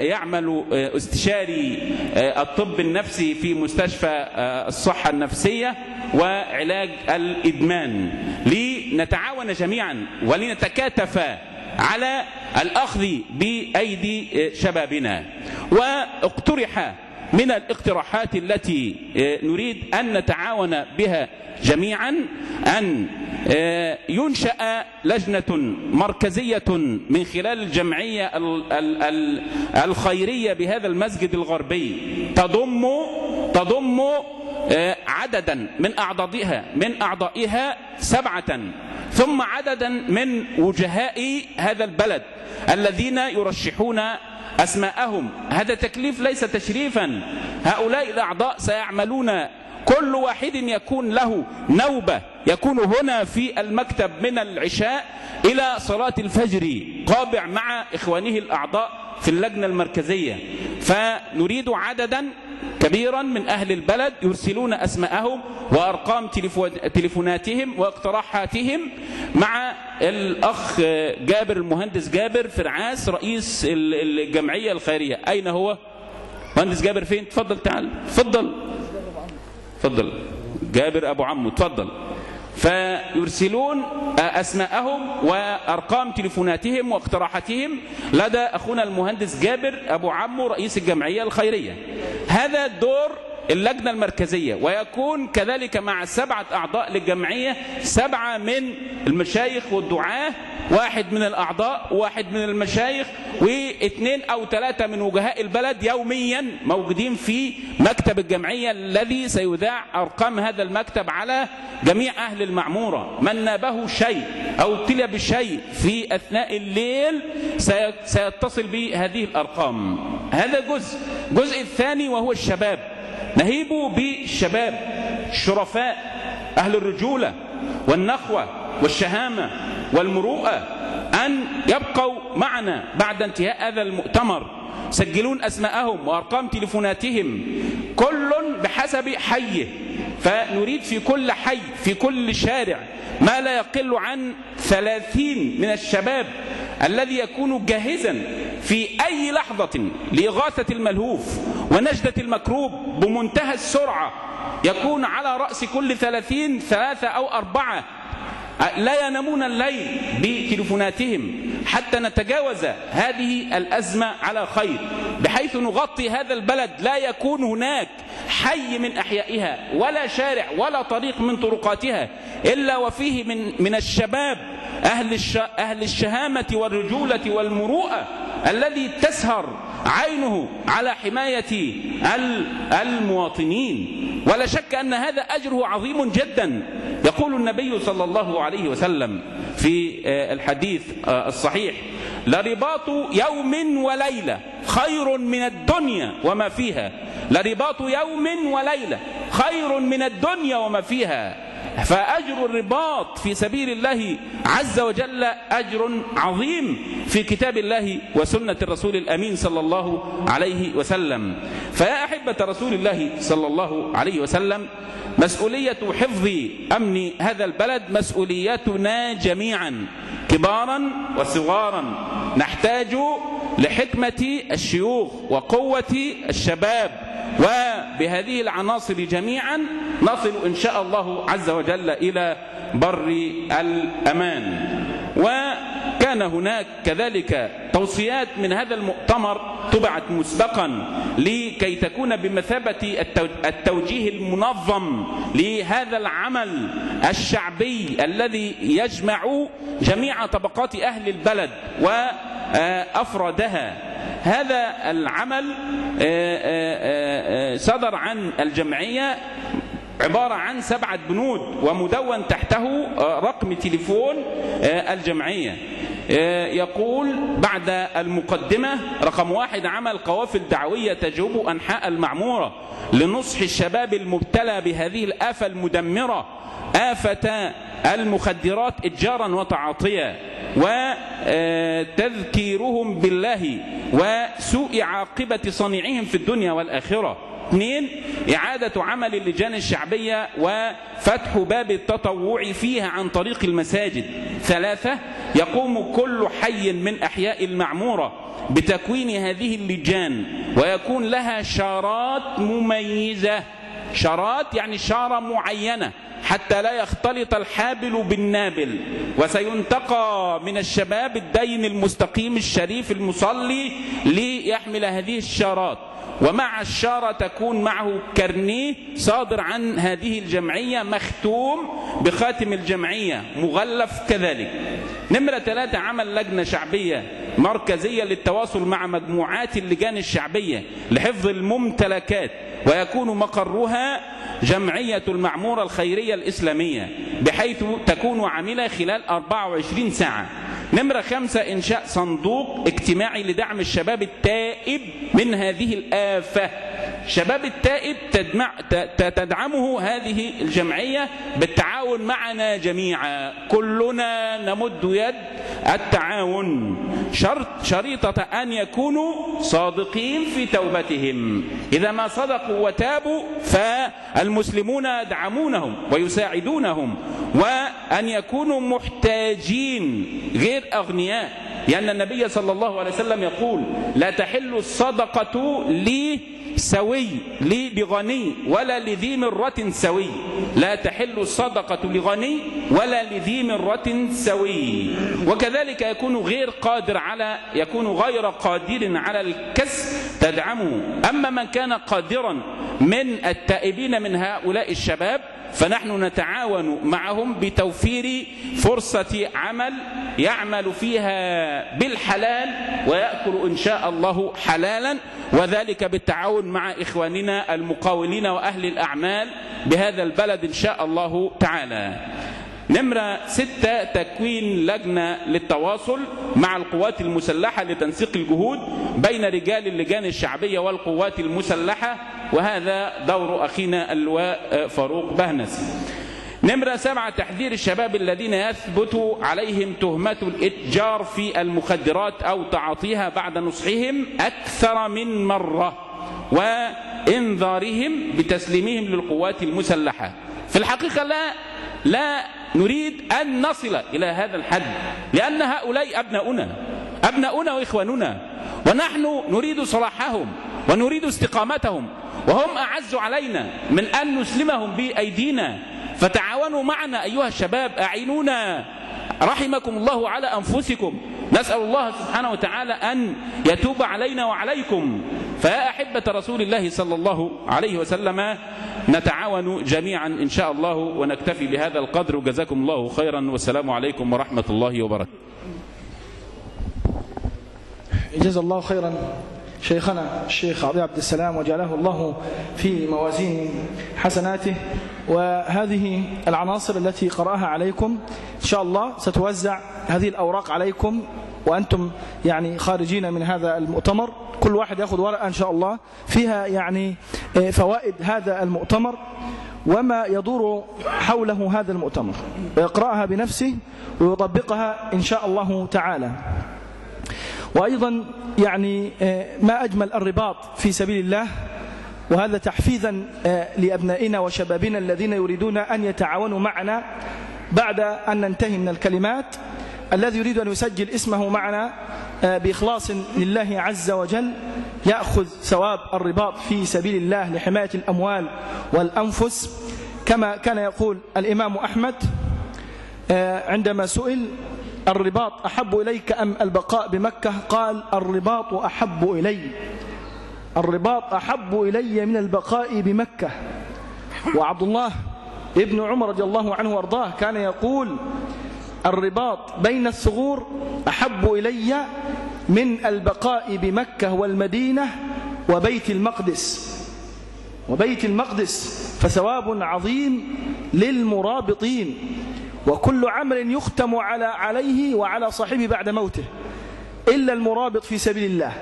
E: يعمل استشاري الطب النفسي في مستشفى الصحة النفسية وعلاج الإدمان. لنتعاون جميعا ولنتكاتف على الأخذ بأيدي شبابنا. واقترح من الاقتراحات التي نريد أن نتعاون بها جميعا أن ينشأ لجنة مركزية من خلال الجمعية الخيرية بهذا المسجد الغربي. تضم تضم عددا من أعضائها من أعضائها سبعة. ثم عددا من وجهاء هذا البلد الذين يرشحون أسماءهم. هذا تكليف ليس تشريفا. هؤلاء الأعضاء سيعملون. كل واحد يكون له نوبة يكون هنا في المكتب من العشاء إلى صلاة الفجر قابع مع إخوانه الأعضاء في اللجنة المركزية. فنريد عددا كبيرا من أهل البلد يرسلون أسماءهم وأرقام تليفوناتهم واقتراحاتهم مع الأخ جابر المهندس جابر فرعاس رئيس الجمعية الخيرية. أين هو؟ مهندس جابر فين؟ تفضل تعال. تفضل. تفضل. جابر أبو عمو تفضل. فيرسلون أسماءهم وأرقام تليفوناتهم واقتراحاتهم لدى أخونا المهندس جابر أبو عمو رئيس الجمعية الخيرية. هذا الدور اللجنة المركزية ويكون كذلك مع سبعة أعضاء للجمعية سبعة من المشايخ والدعاة واحد من الأعضاء واحد من المشايخ واثنين أو ثلاثة من وجهاء البلد يوميا موجودين في مكتب الجمعية الذي سيذاع أرقام هذا المكتب على جميع أهل المعمورة. من نابه شيء أو ابتلي بشيء في أثناء الليل سي- سيتصل بهذه الأرقام. هذا جزء. الجزء الثاني وهو الشباب. نهيب بالشباب الشرفاء أهل الرجولة والنخوة والشهامة والمروءة أن يبقوا معنا بعد انتهاء هذا المؤتمر. سجلون أسماءهم وأرقام تليفوناتهم كل بحسب حيه. فنريد في كل حي في كل شارع ما لا يقل عن ثلاثين من الشباب الذي يكون جاهزا في أي لحظة لإغاثة الملهوف ونجدة المكروب بمنتهى السرعة. يكون على رأس كل ثلاثين ثلاثة أو أربعة لا ينامون الليل بتليفوناتهم حتى نتجاوز هذه الأزمة على خير بحيث نغطي هذا البلد. لا يكون هناك حي من أحيائها ولا شارع ولا طريق من طرقاتها إلا وفيه من, من الشباب أهل, الش أهل الشهامة والرجولة والمروءة الذي تسهر عينه على حماية ال- المواطنين. ولا شك أن هذا أجره عظيم جدا. يقول النبي صلى الله عليه وسلم في آه، الحديث آه، الصحيح. لرباط يوم وليلة خير من الدنيا وما فيها. لرباط يوم وليلة خير من الدنيا وما فيها. فأجر الرباط في سبيل الله عز وجل أجر عظيم في كتاب الله وسنة الرسول الأمين صلى الله عليه وسلم. فيا أحبة رسول الله صلى الله عليه وسلم مسؤولية حفظ أمن هذا البلد مسؤوليتنا جميعا كبارا وصغارا. نحتاج لحكمة الشيوخ وقوة الشباب. وبهذه العناصر جميعا نصل إن شاء الله عز وجل إلى بر الأمان. وكان هناك كذلك توصيات من هذا المؤتمر طبعت مسبقا لكي تكون بمثابة التو- التوجيه المنظم لهذا العمل الشعبي الذي يجمع جميع طبقات أهل البلد وأفرادها هذا العمل آه، آه، آه، صدر عن الجمعية عبارة عن سبعة بنود ومدون تحته آه، رقم تليفون آه، الجمعية. آه، يقول بعد المقدمة رقم واحد عمل قوافل دعوية تجوب أنحاء المعمورة لنصح الشباب المبتلى بهذه الآفة المدمرة آفة المخدرات إتجارا وتعاطيا وتذكيرهم بالله وسوء عاقبة صنيعهم في الدنيا والآخرة. اثنين إعادة عمل اللجان الشعبية وفتح باب التطوع فيها عن طريق المساجد. ثلاثة يقوم كل حي من أحياء المعمورة بتكوين هذه اللجان ويكون لها شارات مميزة. شارات يعني شارة معينة حتى لا يختلط الحابل بالنابل. وسينتقى من الشباب الدين المستقيم الشريف المصلي ليحمل هذه الشارات. ومع الشارة تكون معه كرنيه صادر عن هذه الجمعية مختوم بخاتم الجمعية مغلف كذلك. نمرة ثلاثة عمل لجنة شعبية مركزية للتواصل مع مجموعات اللجان الشعبية لحفظ الممتلكات. ويكون مقرها جمعية المعمورة الخيرية الإسلامية بحيث تكون عاملة خلال 24 ساعة. نمرة خمسة إنشاء صندوق اجتماعي لدعم الشباب التائب من هذه الآفة. شباب التائب تدمع تدعمه هذه الجمعية بالتعاون معنا جميعا. كلنا نمد يد التعاون. شرط شريطة أن يكونوا صادقين في توبتهم. إذا ما صدقوا وتابوا فالمسلمون يدعمونهم ويساعدونهم. وأن يكونوا محتاجين غير أغنياء. لأن النبي صلى الله عليه وسلم يقول لا تحل الصدقة سوي لي لغني ولا لذي مرة سوي. لا تحل الصدقة لغني ولا لذي مرة سوي. وكذلك يكون غير قادر على يكون غير قادر على الكسب. تدعمه أما من كان قادرا من التائبين من هؤلاء الشباب فنحن نتعاون معهم بتوفير فرصة عمل يعمل فيها بالحلال ويأكل إن شاء الله حلالا وذلك بالتعاون مع إخواننا المقاولين وأهل الأعمال بهذا البلد إن شاء الله تعالى. نمرة ستة تكوين لجنة للتواصل مع القوات المسلحة لتنسيق الجهود بين رجال اللجان الشعبية والقوات المسلحة وهذا دور أخينا اللواء فاروق بهنسي نمرة سبعة تحذير الشباب الذين يثبت عليهم تهمة الإتجار في المخدرات أو تعاطيها بعد نصحهم أكثر من مرة وإنذارهم بتسليمهم للقوات المسلحة. في الحقيقة لا لا نريد أن نصل إلى هذا الحد لأن هؤلاء أبناؤنا أبناؤنا وإخواننا ونحن نريد صلاحهم ونريد استقامتهم وهم أعز علينا من أن نسلمهم بأيدينا. فتعاونوا معنا أيها الشباب أعينونا. رحمكم الله على أنفسكم. نسأل الله سبحانه وتعالى أن يتوب علينا وعليكم. فيا أحبة رسول الله صلى الله عليه وسلم نتعاون جميعا إن شاء الله ونكتفي بهذا القدر. وجزاكم الله خيرا. والسلام عليكم ورحمة الله وبركاته.
C: جزا الله خيرا. شيخنا الشيخ عبد السلام وجعله الله في موازين حسناته. وهذه العناصر التي قرأها عليكم إن شاء الله ستوزع هذه الأوراق عليكم وأنتم يعني خارجين من هذا المؤتمر. كل واحد يأخذ ورقة إن شاء الله. فيها يعني فوائد هذا المؤتمر وما يدور حوله هذا المؤتمر. ويقرأها بنفسه ويطبقها إن شاء الله تعالى. وأيضا يعني ما أجمل الرباط في سبيل الله وهذا تحفيزا لأبنائنا وشبابنا الذين يريدون أن يتعاونوا معنا بعد أن ننتهي من الكلمات. الذي يريد أن يسجل اسمه معنا بإخلاص لله عز وجل يأخذ ثواب الرباط في سبيل الله لحماية الأموال والأنفس. كما كان يقول الإمام أحمد عندما سئل الرباط أحب إليك أم البقاء بمكة قال الرباط أحب إلي. الرباط أحب إلي من البقاء بمكة. وعبد الله ابن عمر رضي الله عنه وأرضاه كان يقول الرباط بين الثغور أحب إلي من البقاء بمكة والمدينة وبيت المقدس. وبيت المقدس فثواب عظيم للمرابطين وكل عمل يختم على عليه وعلى صاحبه بعد موته إلا المرابط في سبيل الله.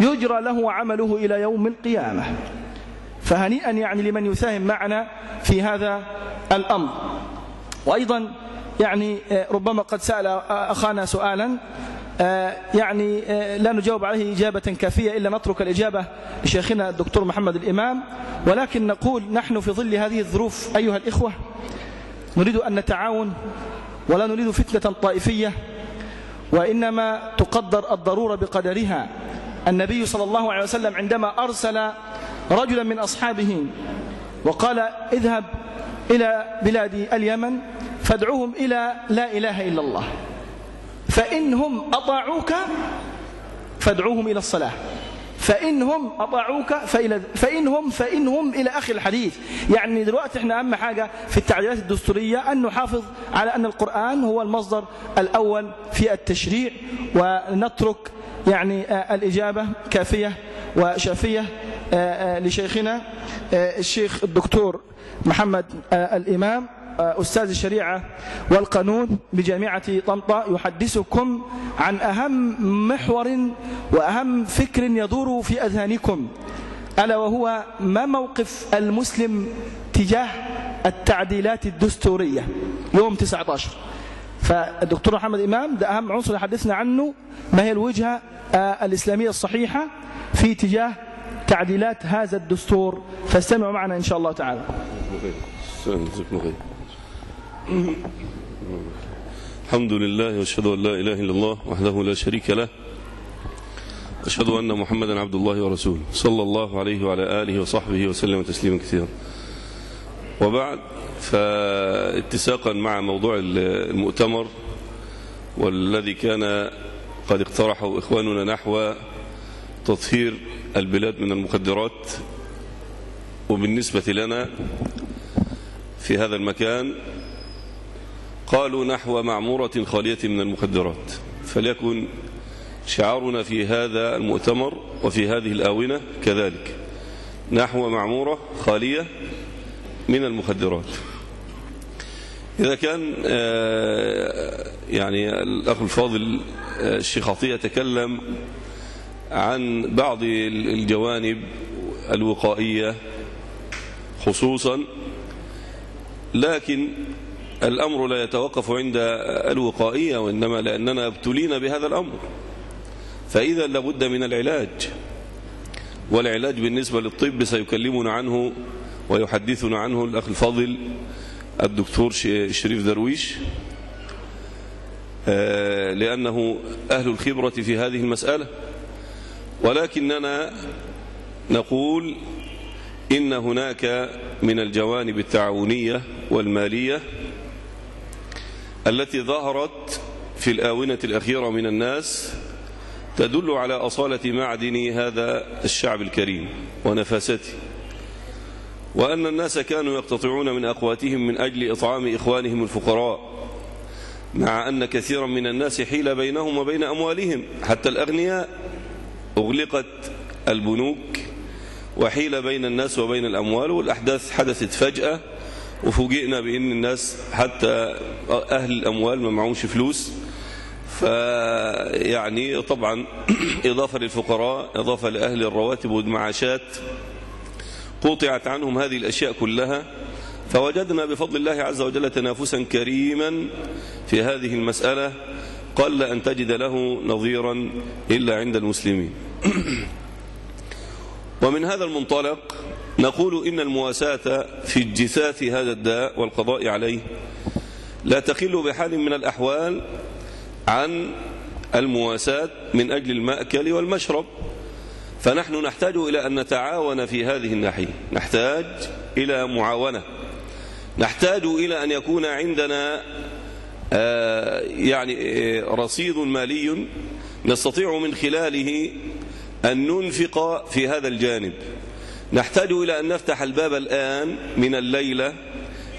C: يجرى له عمله إلى يوم القيامة. فهنيئا يعني لمن يساهم معنا في هذا الأمر. وأيضا يعني ربما قد سأل أخانا سؤالا يعني لا نجاوب عليه إجابة كافية إلا نترك الإجابة لشيخنا الدكتور محمد الإمام. ولكن نقول نحن في ظل هذه الظروف أيها الإخوة نريد أن نتعاون ولا نريد فتنة طائفية وإنما تقدر الضرورة بقدرها. النبي صلى الله عليه وسلم عندما أرسل رجلا من أصحابه وقال اذهب إلى بلاد اليمن فادعوهم إلى لا إله إلا الله. فإنهم أطاعوك فادعوهم إلى الصلاة. فإنهم أطاعوك فإلى فإنهم فإنهم إلى آخر الحديث. يعني دلوقتي إحنا أهم حاجة في التعديلات الدستورية أن نحافظ على أن القرآن هو المصدر الأول في التشريع ونترك يعني الإجابة كافية وشافية لشيخنا الشيخ الدكتور محمد الإمام أستاذ الشريعة والقانون بجامعة طنطا يحدثكم عن أهم محور وأهم فكر يدور في أذهانكم ألا وهو ما موقف المسلم تجاه التعديلات الدستورية؟ يوم 19 فالدكتور محمد إمام ده أهم عنصر يحدثنا عنه ما هي الوجهة الإسلامية الصحيحة في تجاه تعديلات هذا الدستور. فاستمعوا معنا إن شاء الله تعالى.
F: الحمد لله وأشهد أن لا إله إلا الله وحده لا شريك له. أشهد أن محمدا عبد الله ورسوله. صلى الله عليه وعلى آله وصحبه وسلم تسليما كثيرا. وبعد فاتساقا مع موضوع المؤتمر والذي كان قد اقترحه إخواننا نحو تطهير البلاد من المخدرات وبالنسبة لنا في هذا المكان قالوا نحو معمورة خالية من المخدرات. فليكن شعارنا في هذا المؤتمر وفي هذه الآونة كذلك. نحو معمورة خالية من المخدرات. إذا كان يعني الأخ الفاضل الشيخ عطية يتكلم عن بعض الجوانب الوقائية خصوصا لكن الأمر لا يتوقف عند الوقائية وإنما لأننا ابتلينا بهذا الأمر. فإذا لابد من العلاج والعلاج بالنسبة للطب سيكلمنا عنه ويحدثنا عنه الأخ الفاضل الدكتور شريف درويش. لأنه أهل الخبرة في هذه المسألة. ولكننا نقول إن هناك من الجوانب التعاونية والمالية التي ظهرت في الآونة الأخيرة من الناس تدل على أصالة معدن هذا الشعب الكريم ونفاسته. وأن الناس كانوا يقتطعون من أقواتهم من أجل إطعام إخوانهم الفقراء. مع أن كثيرا من الناس حيل بينهم وبين أموالهم. حتى الأغنياء أغلقت البنوك وحيل بين الناس وبين الأموال والأحداث حدثت فجأة وفوجئنا بأن الناس حتى أهل الأموال ما معهمش فلوس. فيعني طبعا إضافة للفقراء إضافة لأهل الرواتب والمعاشات. قطعت عنهم هذه الأشياء كلها. فوجدنا بفضل الله عز وجل تنافسا كريما في هذه المسألة قل أن تجد له نظيرا إلا عند المسلمين. ومن هذا المنطلق نقول إن المواساة في اجتثاث هذا الداء والقضاء عليه لا تخل بحال من الأحوال عن المواساة من أجل المأكل والمشرب. فنحن نحتاج إلى أن نتعاون في هذه الناحية. نحتاج إلى معاونة. نحتاج إلى أن يكون عندنا يعني رصيد مالي نستطيع من خلاله أن ننفق في هذا الجانب. نحتاج إلى أن نفتح الباب الآن من الليلة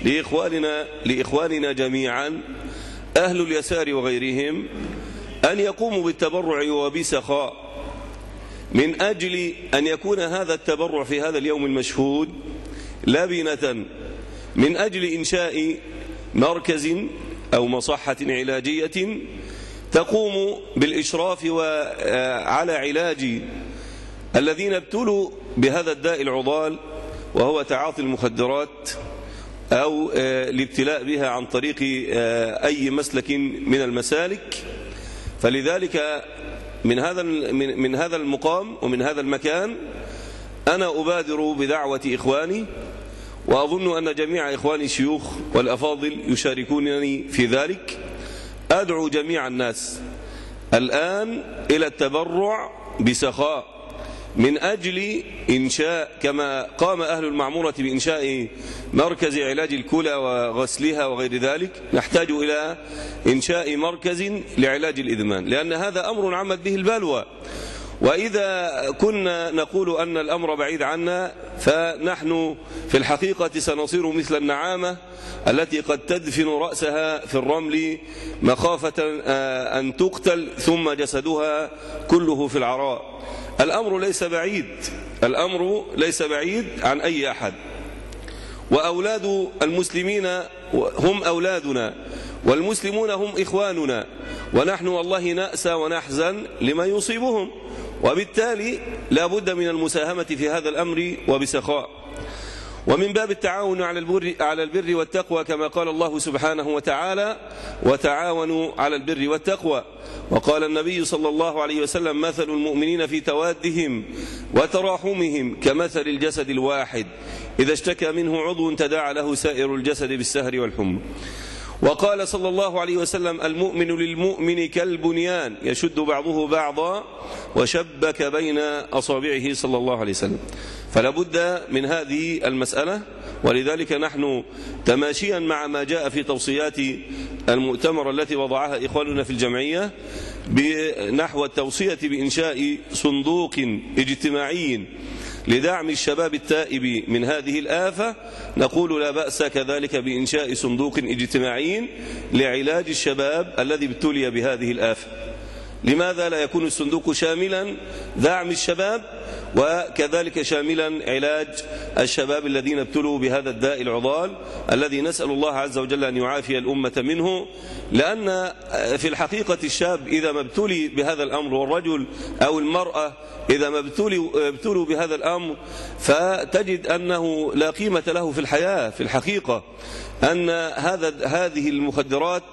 F: لإخواننا, لإخواننا جميعا أهل اليسار وغيرهم أن يقوموا بالتبرع وبسخاء. من أجل أن يكون هذا التبرع في هذا اليوم المشهود لبنة من أجل إنشاء مركز أو مصحة علاجية تقوم بالإشراف على علاج الذين ابتلوا بهذا الداء العضال وهو تعاطي المخدرات أو الابتلاء بها عن طريق أي مسلك من المسالك. فلذلك من هذا من هذا المقام ومن هذا المكان أنا أبادر بدعوة إخواني وأظن أن جميع إخواني الشيوخ والأفاضل يشاركونني في ذلك. أدعو جميع الناس الآن إلى التبرع بسخاء من أجل إنشاء كما قام أهل المعمورة بإنشاء مركز علاج الكلى وغسلها وغير ذلك نحتاج إلى إنشاء مركز لعلاج الإدمان لأن هذا أمر عمت به البلوى. وإذا كنا نقول أن الأمر بعيد عنا فنحن في الحقيقة سنصير مثل النعامة التي قد تدفن رأسها في الرمل مخافة أن تقتل ثم جسدها كله في العراء. الأمر ليس بعيد الأمر ليس بعيد عن أي أحد. وأولاد المسلمين هم أولادنا والمسلمون هم إخواننا. ونحن والله نأسى ونحزن لما يصيبهم. وبالتالي لا بد من المساهمة في هذا الأمر وبسخاء. ومن باب التعاون على البر, على البر والتقوى كما قال الله سبحانه وتعالى وتعاونوا على البر والتقوى وقال النبي صلى الله عليه وسلم مثل المؤمنين في توادهم وتراحمهم كمثل الجسد الواحد إذا اشتكى منه عضو تداعى له سائر الجسد بالسهر والحمى وقال صلى الله عليه وسلم المؤمن للمؤمن كالبنيان يشد بعضه بعضا وشبك بين أصابعه صلى الله عليه وسلم. فلا بد من هذه المسألة ولذلك نحن تماشيا مع ما جاء في توصيات المؤتمر التي وضعها إخواننا في الجمعية نحو التوصية بإنشاء صندوق اجتماعي لدعم الشباب التائب من هذه الآفة. نقول لا بأس كذلك بإنشاء صندوق اجتماعي لعلاج الشباب الذي ابتلي بهذه الآفة. لماذا لا يكون الصندوق شاملا دعم الشباب وكذلك شاملا علاج الشباب الذين ابتلوا بهذا الداء العضال الذي نسأل الله عز وجل أن يعافي الأمة منه؟ لأن في الحقيقة الشاب إذا ما ابتلي بهذا الأمر والرجل أو المرأة إذا ما ابتلوا, بهذا الأمر فتجد أنه لا قيمة له في الحياة في الحقيقة أن هذا هذه المخدرات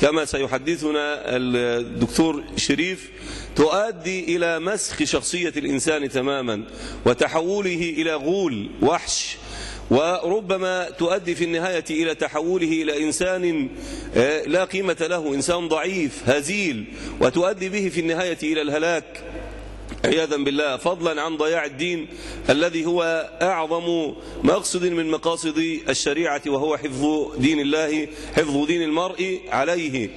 F: كما سيحدثنا الدكتور شريف تؤدي إلى مسخ شخصية الإنسان تماما وتحوله إلى غول وحش وربما تؤدي في النهاية إلى تحوله إلى إنسان لا قيمة له إنسان ضعيف هزيل وتؤدي به في النهاية إلى الهلاك. عياذا بالله فضلا عن ضياع الدين الذي هو أعظم مقصد من مقاصد الشريعة وهو حفظ دين الله حفظ دين المرء عليه.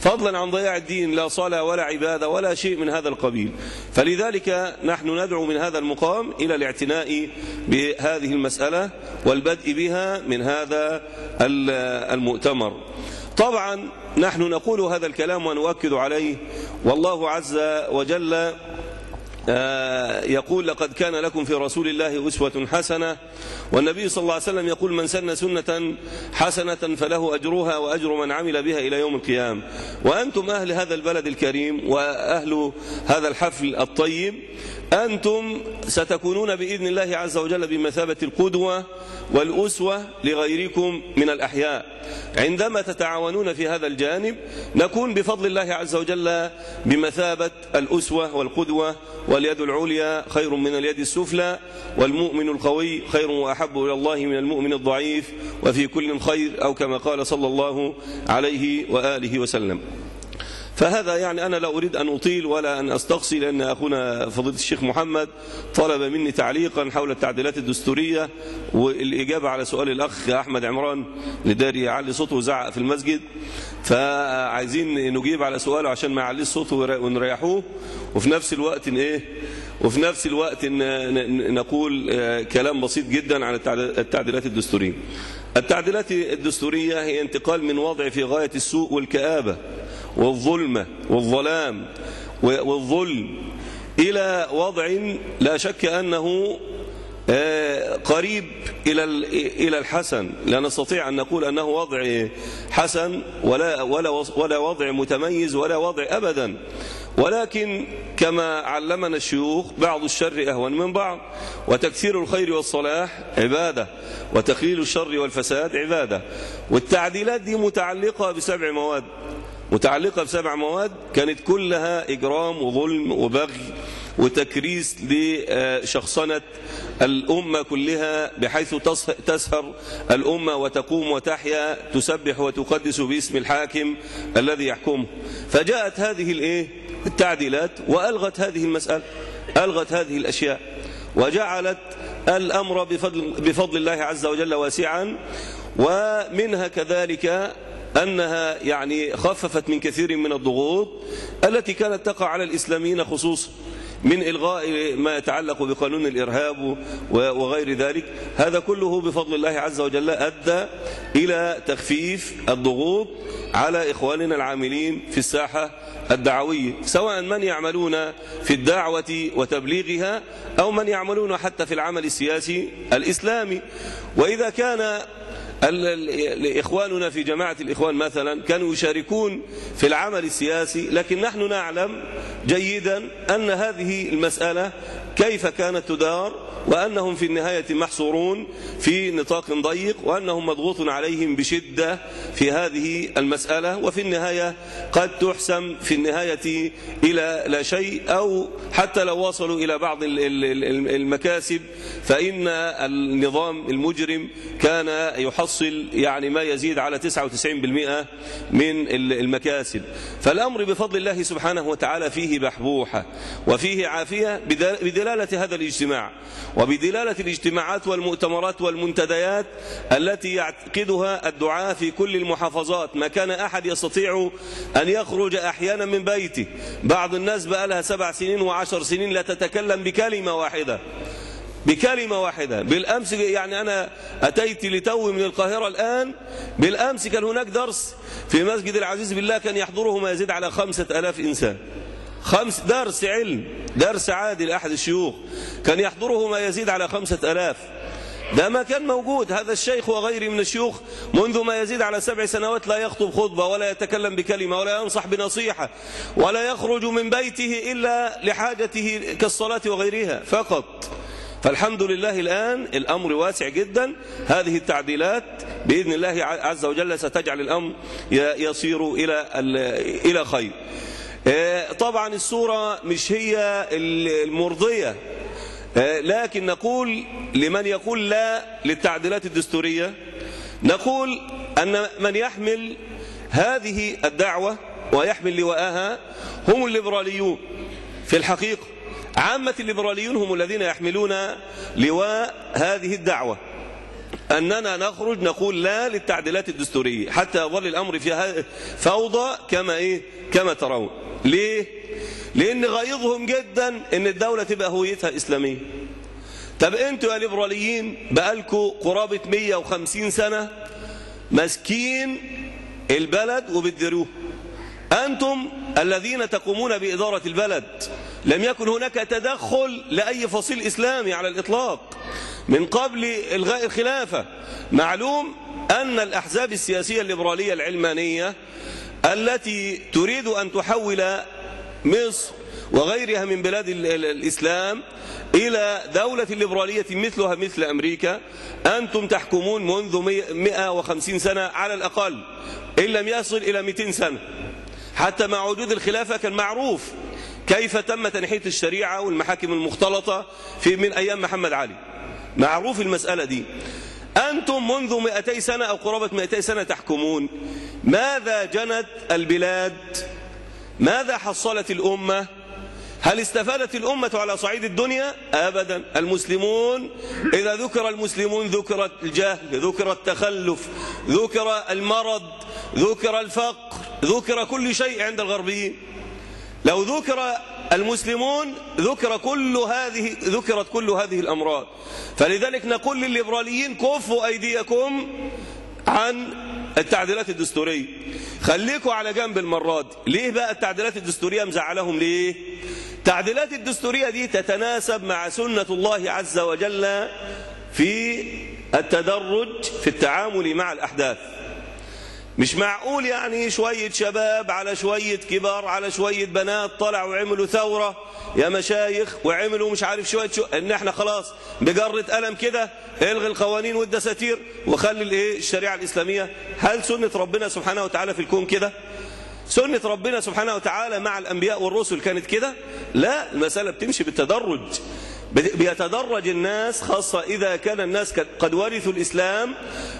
F: فضلا عن ضياع الدين لا صلاة ولا عبادة ولا شيء من هذا القبيل. فلذلك نحن ندعو من هذا المقام إلى الاعتناء بهذه المسألة والبدء بها من هذا المؤتمر. طبعا نحن نقول هذا الكلام ونؤكد عليه. والله عز وجل يقول لقد كان لكم في رسول الله أسوة حسنة والنبي صلى الله عليه وسلم يقول من سن سنة حسنة فله أجرها وأجر من عمل بها إلى يوم القيام وأنتم أهل هذا البلد الكريم وأهل هذا الحفل الطيب أنتم ستكونون بإذن الله عز وجل بمثابة القدوة والأسوة لغيركم من الأحياء. عندما تتعاونون في هذا الجانب نكون بفضل الله عز وجل بمثابة الأسوة والقدوة واليد العليا خير من اليد السفلى والمؤمن القوي خير وأحب إلى الله من المؤمن الضعيف وفي كل خير أو كما قال صلى الله عليه وآله وسلم. فهذا يعني أنا لا أريد أن أطيل ولا أن أستقصي لأن أخونا فضيلة الشيخ محمد طلب مني تعليقا حول التعديلات الدستورية والإجابة على سؤال الأخ أحمد عمران لداري يعلي صوته وزعق في المسجد. فعايزين نجيب على سؤاله عشان ما يعليش صوته ونريحوه. وفي نفس الوقت إيه؟ وفي نفس الوقت نقول كلام بسيط جدا عن التعديلات الدستورية. التعديلات الدستورية هي انتقال من وضع في غاية السوء والكآبة. والظلمة والظلام والظلم إلى وضع لا شك أنه قريب إلى إلى الحسن. لا نستطيع أن نقول أنه وضع حسن ولا ولا ولا وضع متميز ولا وضع أبدا. ولكن كما علمنا الشيوخ بعض الشر أهون من بعض. وتكثير الخير والصلاح عبادة وتقليل الشر والفساد عبادة. والتعديلات دي متعلقة بسبع مواد. متعلقة بسبع مواد كانت كلها إجرام وظلم وبغي وتكريس لشخصنة الأمة كلها بحيث تسهر الأمة وتقوم وتحيا تسبح وتقدس باسم الحاكم الذي يحكمه. فجاءت هذه الإيه؟ التعديلات وألغت هذه المسألة ألغت هذه الأشياء. وجعلت الأمر بفضل, بفضل الله عز وجل واسعا ومنها كذلك أنها يعني خففت من كثير من الضغوط التي كانت تقع على الإسلاميين خصوصا من إلغاء ما يتعلق بقانون الإرهاب وغير ذلك. هذا كله بفضل الله عز وجل أدى إلى تخفيف الضغوط على إخواننا العاملين في الساحة الدعوية سواء من يعملون في الدعوة وتبليغها أو من يعملون حتى في العمل السياسي الإسلامي. وإذا كان إخواننا في جماعة الإخوان مثلا كانوا يشاركون في العمل السياسي لكن نحن نعلم جيدا أن هذه المسألة كيف كانت تدار وأنهم في النهاية محصورون في نطاق ضيق وأنهم مضغوط عليهم بشدة في هذه المسألة وفي النهاية قد تحسم في النهاية إلى لا شيء أو حتى لو وصلوا إلى بعض المكاسب فإن النظام المجرم كان يحصل يعني ما يزيد على 99% من المكاسب. فالأمر بفضل الله سبحانه وتعالى فيه بحبوحة وفيه عافية بدلالة هذا الاجتماع وبدلالة الاجتماعات والمؤتمرات والمنتديات التي يعقدها الدعاة في كل المحافظات. ما كان أحد يستطيع أن يخرج أحيانا من بيته. بعض الناس بقى لها سبع سنين وعشر سنين لا تتكلم بكلمة واحدة. بكلمة واحدة. بالأمس يعني أنا أتيت لتو من القاهرة الآن. بالأمس كان هناك درس في مسجد العزيز بالله كان يحضره ما يزيد على خمسة ألاف إنسان. خمس درس علم درس عادي لأحد الشيوخ. كان يحضره ما يزيد على خمسة ألاف. ده ما كان موجود. هذا الشيخ وغيره من الشيوخ منذ ما يزيد على سبع سنوات لا يخطب خطبة ولا يتكلم بكلمة ولا ينصح بنصيحة ولا يخرج من بيته إلا لحاجته كالصلاة وغيرها فقط. فالحمد لله الآن الأمر واسع جدا. هذه التعديلات بإذن الله عز وجل ستجعل الأمر يصير إلى إلى خير. طبعا الصورة مش هي المرضية. لكن نقول لمن يقول لا للتعديلات الدستورية نقول أن من يحمل هذه الدعوة ويحمل لواءها هم الليبراليون. في الحقيقة عامة الليبراليون هم الذين يحملون لواء هذه الدعوة. أننا نخرج نقول لا للتعديلات الدستورية حتى يظل الأمر فيها فوضى كما إيه؟ كما ترون. ليه؟ لأن غيظهم جدا أن الدولة تبقى هويتها إسلامية. طب أنتوا يا ليبراليين بقالكوا قرابة 150 سنة ماسكين البلد وبتديروه. أنتم الذين تقومون بإدارة البلد. لم يكن هناك تدخل لأي فصيل إسلامي على الإطلاق. من قبل إلغاء الخلافة. معلوم أن الأحزاب السياسية الليبرالية العلمانية التي تريد أن تحول مصر وغيرها من بلاد الإسلام إلى دولة ليبرالية مثلها مثل أمريكا. أنتم تحكمون منذ 150 سنة على الأقل. إن لم يصل إلى 200 سنة. حتى مع وجود الخلافة كان معروف كيف تم تنحية الشريعة والمحاكم المختلطة في من أيام محمد علي. معروف المسألة دي. أنتم منذ 200 سنة أو قرابة 200 سنة تحكمون. ماذا جنت البلاد؟ ماذا حصلت الأمة؟ هل استفادت الأمة على صعيد الدنيا؟ أبدا. المسلمون إذا ذكر المسلمون ذكر الجهل ذكر التخلف ذكر المرض ذكر الفقر ذكر كل شيء عند الغربيين. لو ذكر المسلمون ذكر كل هذه ذكرت كل هذه الأمراض. فلذلك نقول للليبراليين كفوا أيديكم عن التعديلات الدستورية. خليكوا على جنب المرات. ليه بقى التعديلات الدستورية مزعلهم ليه؟ التعديلات الدستورية دي تتناسب مع سنة الله عز وجل في التدرج في التعامل مع الأحداث. مش معقول يعني شوية شباب على شوية كبار على شوية بنات طلعوا وعملوا ثورة يا مشايخ وعملوا مش عارف شوية شو إن إحنا خلاص بجرة قلم كده إلغي القوانين والدساتير وخلي الإيه الشريعة الإسلامية. هل سنة ربنا سبحانه وتعالى في الكون كده؟ سنة ربنا سبحانه وتعالى مع الأنبياء والرسل كانت كده؟ لا المسألة بتمشي بالتدرج. بيتدرج الناس خاصة إذا كان الناس قد ورثوا الإسلام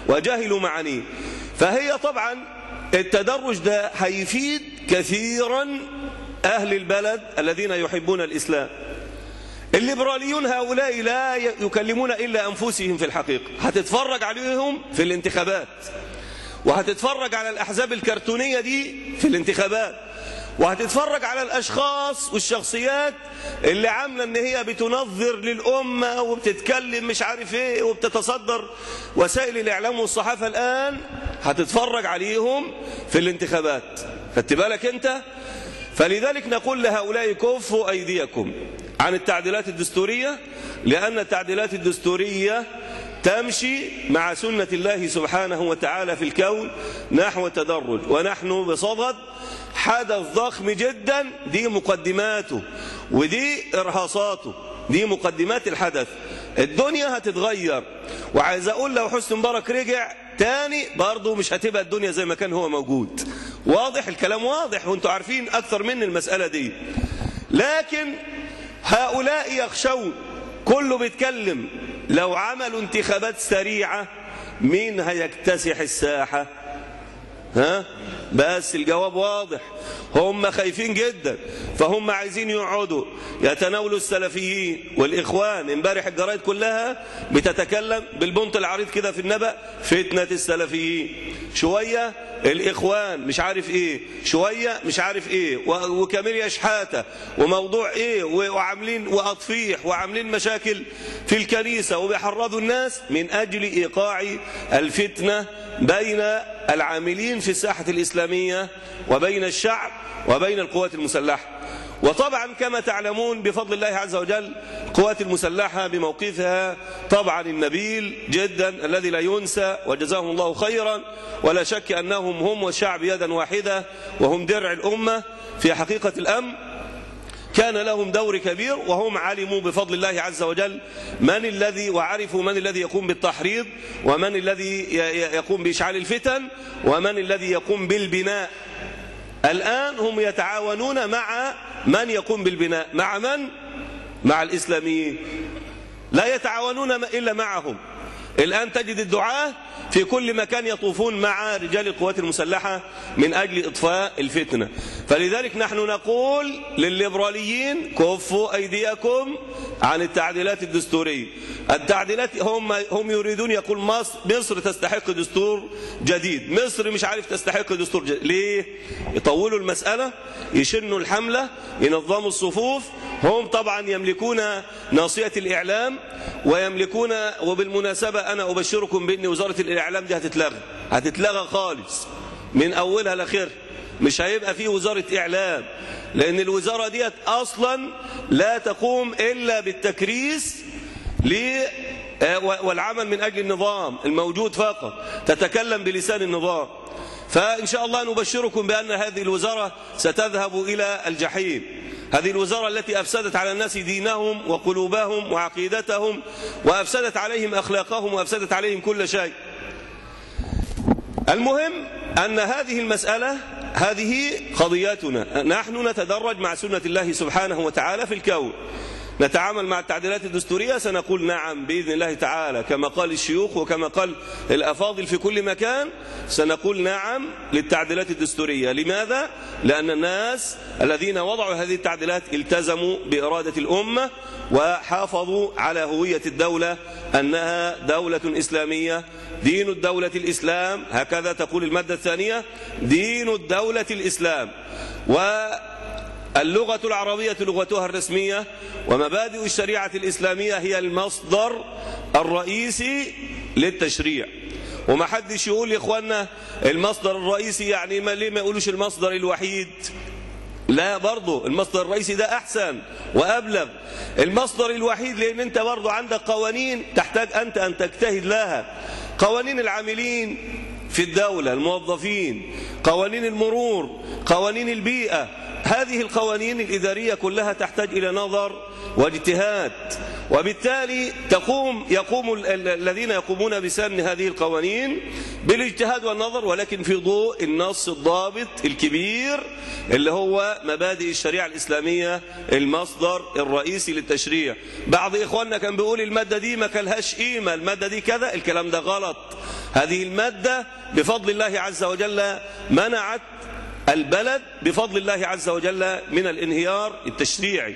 F: وجهلوا معانيه. فهي طبعا التدرج ده هيفيد كثيرا أهل البلد الذين يحبون الإسلام. الليبراليون هؤلاء لا يكلمون إلا أنفسهم في الحقيقة. هتتفرج عليهم في الانتخابات. وهتتفرج على الأحزاب الكرتونية دي في الانتخابات. وهتتفرج على الأشخاص والشخصيات اللي عاملة إن هي بتنظر للأمة وبتتكلم مش عارف إيه وبتتصدر. وسائل الإعلام والصحافة الآن هتتفرج عليهم في الانتخابات. خدت بالك أنت؟ فلذلك نقول لهؤلاء كفوا أيديكم عن التعديلات الدستورية لأن التعديلات الدستورية تمشي مع سنة الله سبحانه وتعالى في الكون نحو التدرج ونحن بصدد حدث ضخم جدا دي مقدماته ودي إرهاصاته دي مقدمات الحدث. الدنيا هتتغير. وعايز أقول لو حسن مبارك رجع تاني برضه مش هتبقى الدنيا زي ما كان هو موجود. واضح؟ الكلام واضح وانتوا عارفين أكثر من المسألة دي. لكن هؤلاء يخشون كله بيتكلم لو عملوا انتخابات سريعة مين هيكتسح الساحة؟ ها؟ بس الجواب واضح. هم خايفين جدا. فهم عايزين يقعدوا. يتناولوا السلفيين والإخوان. امبارح الجرايد كلها بتتكلم بالبنط العريض كده في النبأ. فتنة السلفيين. شوية الإخوان مش عارف إيه. شوية مش عارف إيه. و- وكاميليا شحاتة وموضوع إيه؟ وعاملين وأطفيح. وعاملين مشاكل في الكنيسة. وبيحرضوا الناس من أجل إيقاع الفتنة بين العاملين في الساحة الإسلامية وبين الشعب وبين القوات المسلحة. وطبعا كما تعلمون بفضل الله عز وجل القوات المسلحة بموقفها طبعا النبيل جدا الذي لا ينسى وجزاهم الله خيرا. ولا شك أنهم هم والشعب يدا واحدة وهم درع الأمة في حقيقة الأمر. كان لهم دور كبير وهم علموا بفضل الله عز وجل من الذي وعرفوا من الذي يقوم بالتحريض ومن الذي يقوم بإشعال الفتن ومن الذي يقوم بالبناء. الآن هم يتعاونون مع من يقوم بالبناء. مع من؟ مع الإسلاميين. لا يتعاونون إلا معهم. الآن تجد الدعاة في كل مكان يطوفون مع رجال القوات المسلحة من أجل إطفاء الفتنة. فلذلك نحن نقول للليبراليين كفوا أيديكم عن التعديلات الدستورية. التعديلات هم هم يريدون يقول مصر, مصر تستحق دستور جديد. مصر مش عارف تستحق دستور جديد. ليه؟ يطولوا المسألة يشنوا الحملة ينظموا الصفوف هم طبعا يملكون ناصية الإعلام ويملكون وبالمناسبة أنا أبشركم بأن وزارة الإعلام دي هتتلغى هتتلغى خالص من أولها لآخرها مش هيبقى فيه وزارة إعلام لأن الوزارة ديت أصلا لا تقوم إلا بالتكريس ل والعمل من أجل النظام الموجود فقط تتكلم بلسان النظام. فإن شاء الله نبشركم بأن هذه الوزارة ستذهب إلى الجحيم. هذه الوزارة التي أفسدت على الناس دينهم وقلوبهم وعقيدتهم وأفسدت عليهم أخلاقهم وأفسدت عليهم كل شيء. المهم أن هذه المسألة هذه قضياتنا. نحن نتدرج مع سنة الله سبحانه وتعالى في الكون. نتعامل مع التعديلات الدستورية؟ سنقول نعم بإذن الله تعالى. كما قال الشيوخ وكما قال الأفاضل في كل مكان سنقول نعم للتعديلات الدستورية. لماذا؟ لأن الناس الذين وضعوا هذه التعديلات التزموا بإرادة الأمة وحافظوا على هوية الدولة أنها دولة إسلامية. دين الدولة الإسلام هكذا تقول المادة الثانية دين الدولة الإسلام. و اللغة العربية لغتها الرسمية ومبادئ الشريعة الإسلامية هي المصدر الرئيسي للتشريع. وما حدش يقول يا إخوانا المصدر الرئيسي يعني ما ليه ما يقولوش المصدر الوحيد؟ لا برضه المصدر الرئيسي ده أحسن وأبلغ. المصدر الوحيد لأن أنت برضه عندك قوانين تحتاج أنت أن تجتهد لها. قوانين العاملين في الدولة الموظفين قوانين المرور قوانين البيئة هذه القوانين الإدارية كلها تحتاج إلى نظر واجتهاد. وبالتالي تقوم يقوم ال- ال- الذين يقومون بسن هذه القوانين بالاجتهاد والنظر ولكن في ضوء النص الضابط الكبير اللي هو مبادئ الشريعة الإسلامية المصدر الرئيسي للتشريع. بعض إخواننا كان بيقول المادة دي ما كلهاش قيمة المادة دي كذا الكلام ده غلط. هذه المادة بفضل الله عز وجل منعت البلد بفضل الله عز وجل من الانهيار التشريعي.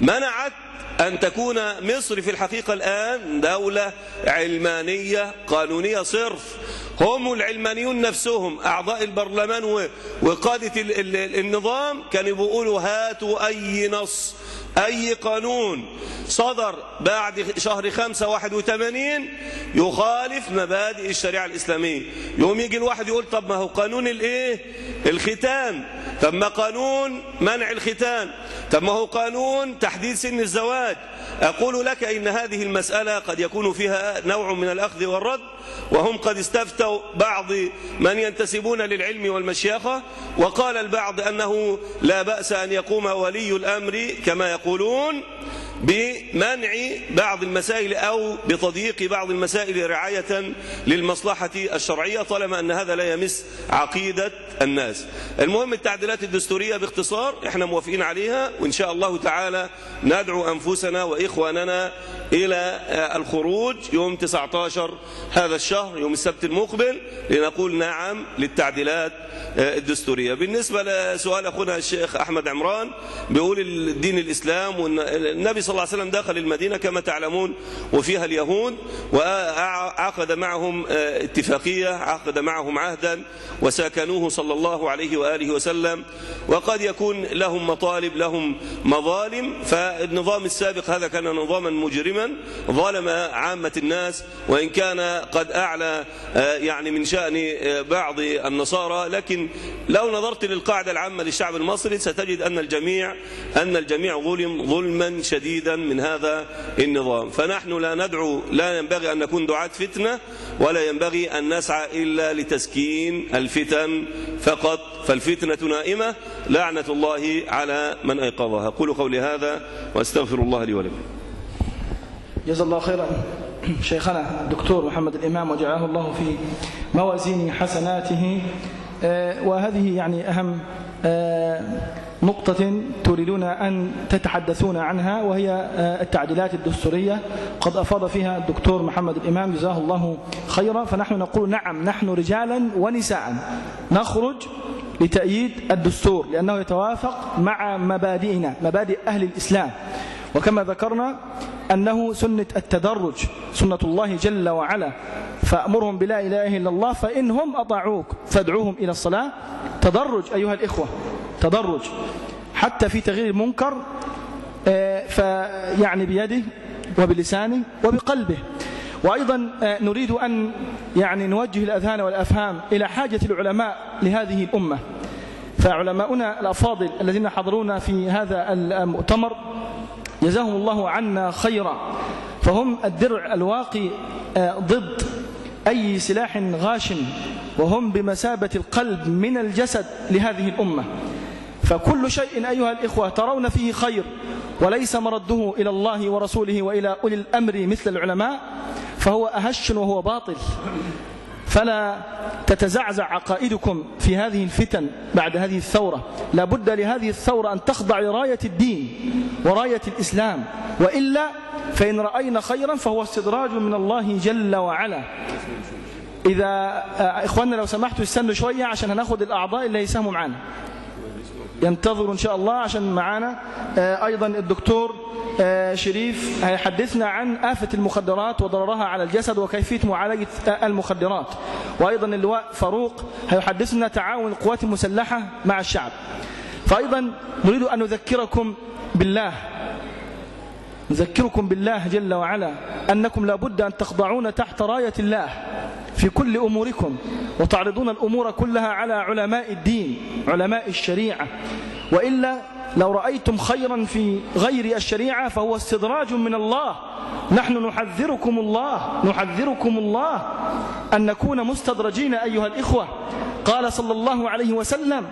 F: منعت أن تكون مصر في الحقيقة الآن دولة علمانية قانونية صرف. هم العلمانيون نفسهم أعضاء البرلمان وقادة ال- ال- النظام كانوا بيقولوا هاتوا أي نص أي قانون صدر بعد شهر خمسة واحد وثمانين يخالف مبادئ الشريعة الإسلامية. يوم يجي الواحد يقول طب ما هو قانون الإيه؟ الختان طب ما قانون منع الختان طب ما هو قانون تحديد سن الزواج. أقول لك إن هذه المسألة قد يكون فيها نوع من الأخذ والرد وهم قد استفتوا بعض من ينتسبون للعلم والمشيخة وقال البعض أنه لا بأس أن يقوم ولي الأمر كما يقولون. بمنع بعض المسائل أو بتضييق بعض المسائل رعاية للمصلحة الشرعية طالما أن هذا لا يمس عقيدة الناس. المهم التعديلات الدستورية باختصار إحنا موافقين عليها وإن شاء الله تعالى ندعو أنفسنا وإخواننا إلى الخروج يوم 19 هذا الشهر يوم السبت المقبل لنقول نعم للتعديلات الدستورية. بالنسبة لسؤال أخونا الشيخ أحمد عمران بيقول الدين الإسلام والنبي صلى الله عليه وسلم دخل المدينة كما تعلمون وفيها اليهود وعقد معهم اتفاقية عقد معهم عهدا وساكنوه صلى الله عليه وآله وسلم وقد يكون لهم مطالب لهم مظالم فالنظام السابق هذا كان نظاما مجرما ظلم عامة الناس وإن كان قد أعلى يعني من شأن بعض النصارى لكن لو نظرت للقاعدة العامة للشعب المصري ستجد أن الجميع أن الجميع ظلم ظلما شديدا. من هذا النظام. فنحن لا ندعو لا ينبغي أن نكون دعاة فتنة ولا ينبغي أن نسعى إلا لتسكين الفتن فقط. فالفتنة نائمة. لعنة الله على من أيقظها. قولوا قولي هذا وأستغفر الله لي ولكم.
C: جزا الله خيرا. شيخنا الدكتور محمد الإمام وجعله الله في موازين حسناته. وهذه يعني أهم نقطة تريدون أن تتحدثون عنها وهي التعديلات الدستورية. قد أفاض فيها الدكتور محمد الإمام جزاه الله خيرا. فنحن نقول نعم نحن رجالا ونساء. نخرج لتأييد الدستور لأنه يتوافق مع مبادئنا مبادئ أهل الإسلام. وكما ذكرنا أنه سنة التدرج سنة الله جل وعلا. فأمرهم بلا إله إلا الله فإنهم أطاعوك فادعوهم إلى الصلاة. تدرج أيها الإخوة. تدرج حتى في تغيير المنكر فيعني بيده وبلسانه وبقلبه. وأيضا نريد أن يعني نوجه الأذهان والأفهام إلى حاجة العلماء لهذه الأمة. فعلماؤنا الأفاضل الذين حضرونا في هذا المؤتمر جزاهم الله عنا خيرا. فهم الدرع الواقي ضد أي سلاح غاشم وهم بمثابة القلب من الجسد لهذه الأمة. فكل شيء أيها الإخوة ترون فيه خير وليس مرده إلى الله ورسوله وإلى أولي الأمر مثل العلماء فهو أهش وهو باطل. فلا تتزعزع عقائدكم في هذه الفتن بعد هذه الثورة. لا بد لهذه الثورة أن تخضع لراية الدين وراية الإسلام. وإلا فإن رأينا خيرا فهو استدراج من الله جل وعلا. إذا إخواننا لو سمحتوا استنوا شوية عشان هناخد الأعضاء اللي يساهموا معنا ينتظروا إن شاء الله عشان معانا أيضا الدكتور شريف هيحدثنا عن آفة المخدرات وضررها على الجسد وكيفية معالجة المخدرات. وأيضا اللواء فاروق هيحدثنا تعاون القوات المسلحة مع الشعب. فأيضا نريد أن نذكركم بالله نذكركم بالله جل وعلا أنكم لابد أن تخضعون تحت راية الله. في كل أموركم وتعرضون الأمور كلها على علماء الدين علماء الشريعة. وإلا لو رأيتم خيرا في غير الشريعة فهو استدراج من الله. نحن نحذركم الله نحذركم الله أن نكون مستدرجين أيها الإخوة. قال صلى الله عليه وسلم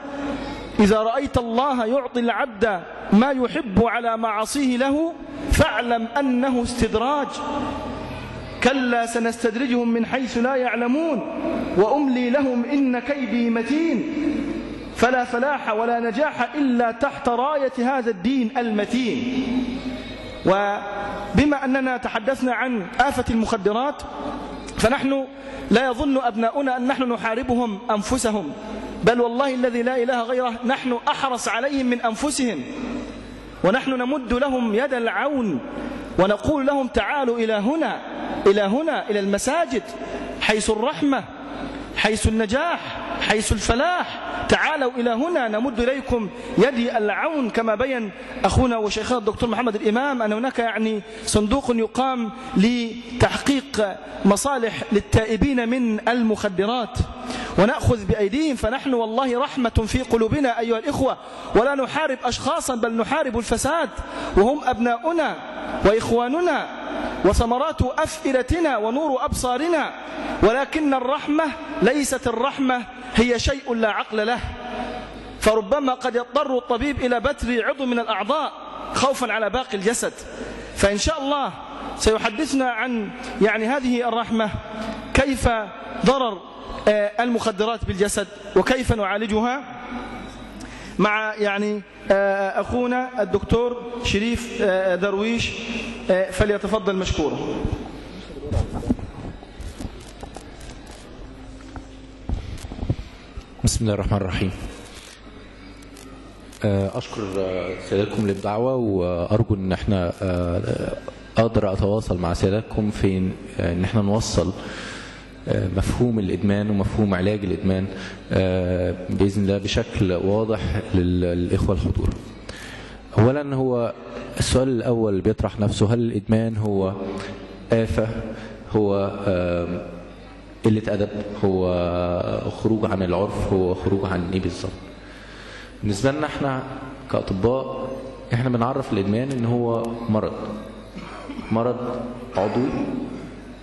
C: إذا رأيت الله يعطي العبد ما يحب على معصيه له فاعلم أنه استدراج. كلا سنستدرجهم من حيث لا يعلمون وأملي لهم إن كيدي متين فلا فلاح ولا نجاح إلا تحت راية هذا الدين المتين وبما أننا تحدثنا عن آفة المخدرات فنحن لا يظن أبناؤنا أن نحن نحاربهم أنفسهم بل والله الذي لا إله غيره نحن أحرص عليهم من أنفسهم ونحن نمد لهم يد العون ونقول لهم تعالوا إلى هنا إلى هنا إلى المساجد حيث الرحمة حيث النجاح حيث الفلاح. تعالوا إلى هنا نمد إليكم يدي العون كما بين أخونا وشيخنا الدكتور محمد الإمام. أن هناك يعني صندوق يقام لتحقيق مصالح للتائبين من المخدرات. ونأخذ بأيديهم. فنحن والله رحمة في قلوبنا أيها الإخوة. ولا نحارب أشخاصا بل نحارب الفساد. وهم أبناؤنا وإخواننا وثمرات أفئدتنا ونور أبصارنا. ولكن الرحمة ليست الرحمة هي شيء لا عقل له. فربما قد يضطر الطبيب إلى بتر عضو من الأعضاء خوفا على باقي الجسد. فإن شاء الله سيحدثنا عن يعني هذه الرحمة. كيف ضرر آه، المخدرات بالجسد؟ وكيف نعالجها؟ مع يعني آه، أخونا الدكتور شريف آه، درويش فليتفضل مشكورا.
G: بسم الله الرحمن الرحيم. آه، أشكر آه، سيادتكم للدعوة وأرجو إن إحنا آه، أقدر أتواصل مع سيادتكم في إن إحنا نوصل مفهوم الإدمان ومفهوم علاج الإدمان بإذن الله بشكل واضح لل- للإخوة الحضور. أولا هو السؤال الأول بيطرح نفسه هل الإدمان هو آفة؟ هو قلة أدب هو خروج عن العرف هو خروج عن إيه بالظبط؟ بالنسبة لنا إحنا كأطباء إحنا بنعرف الإدمان إن هو مرض. مرض عضوي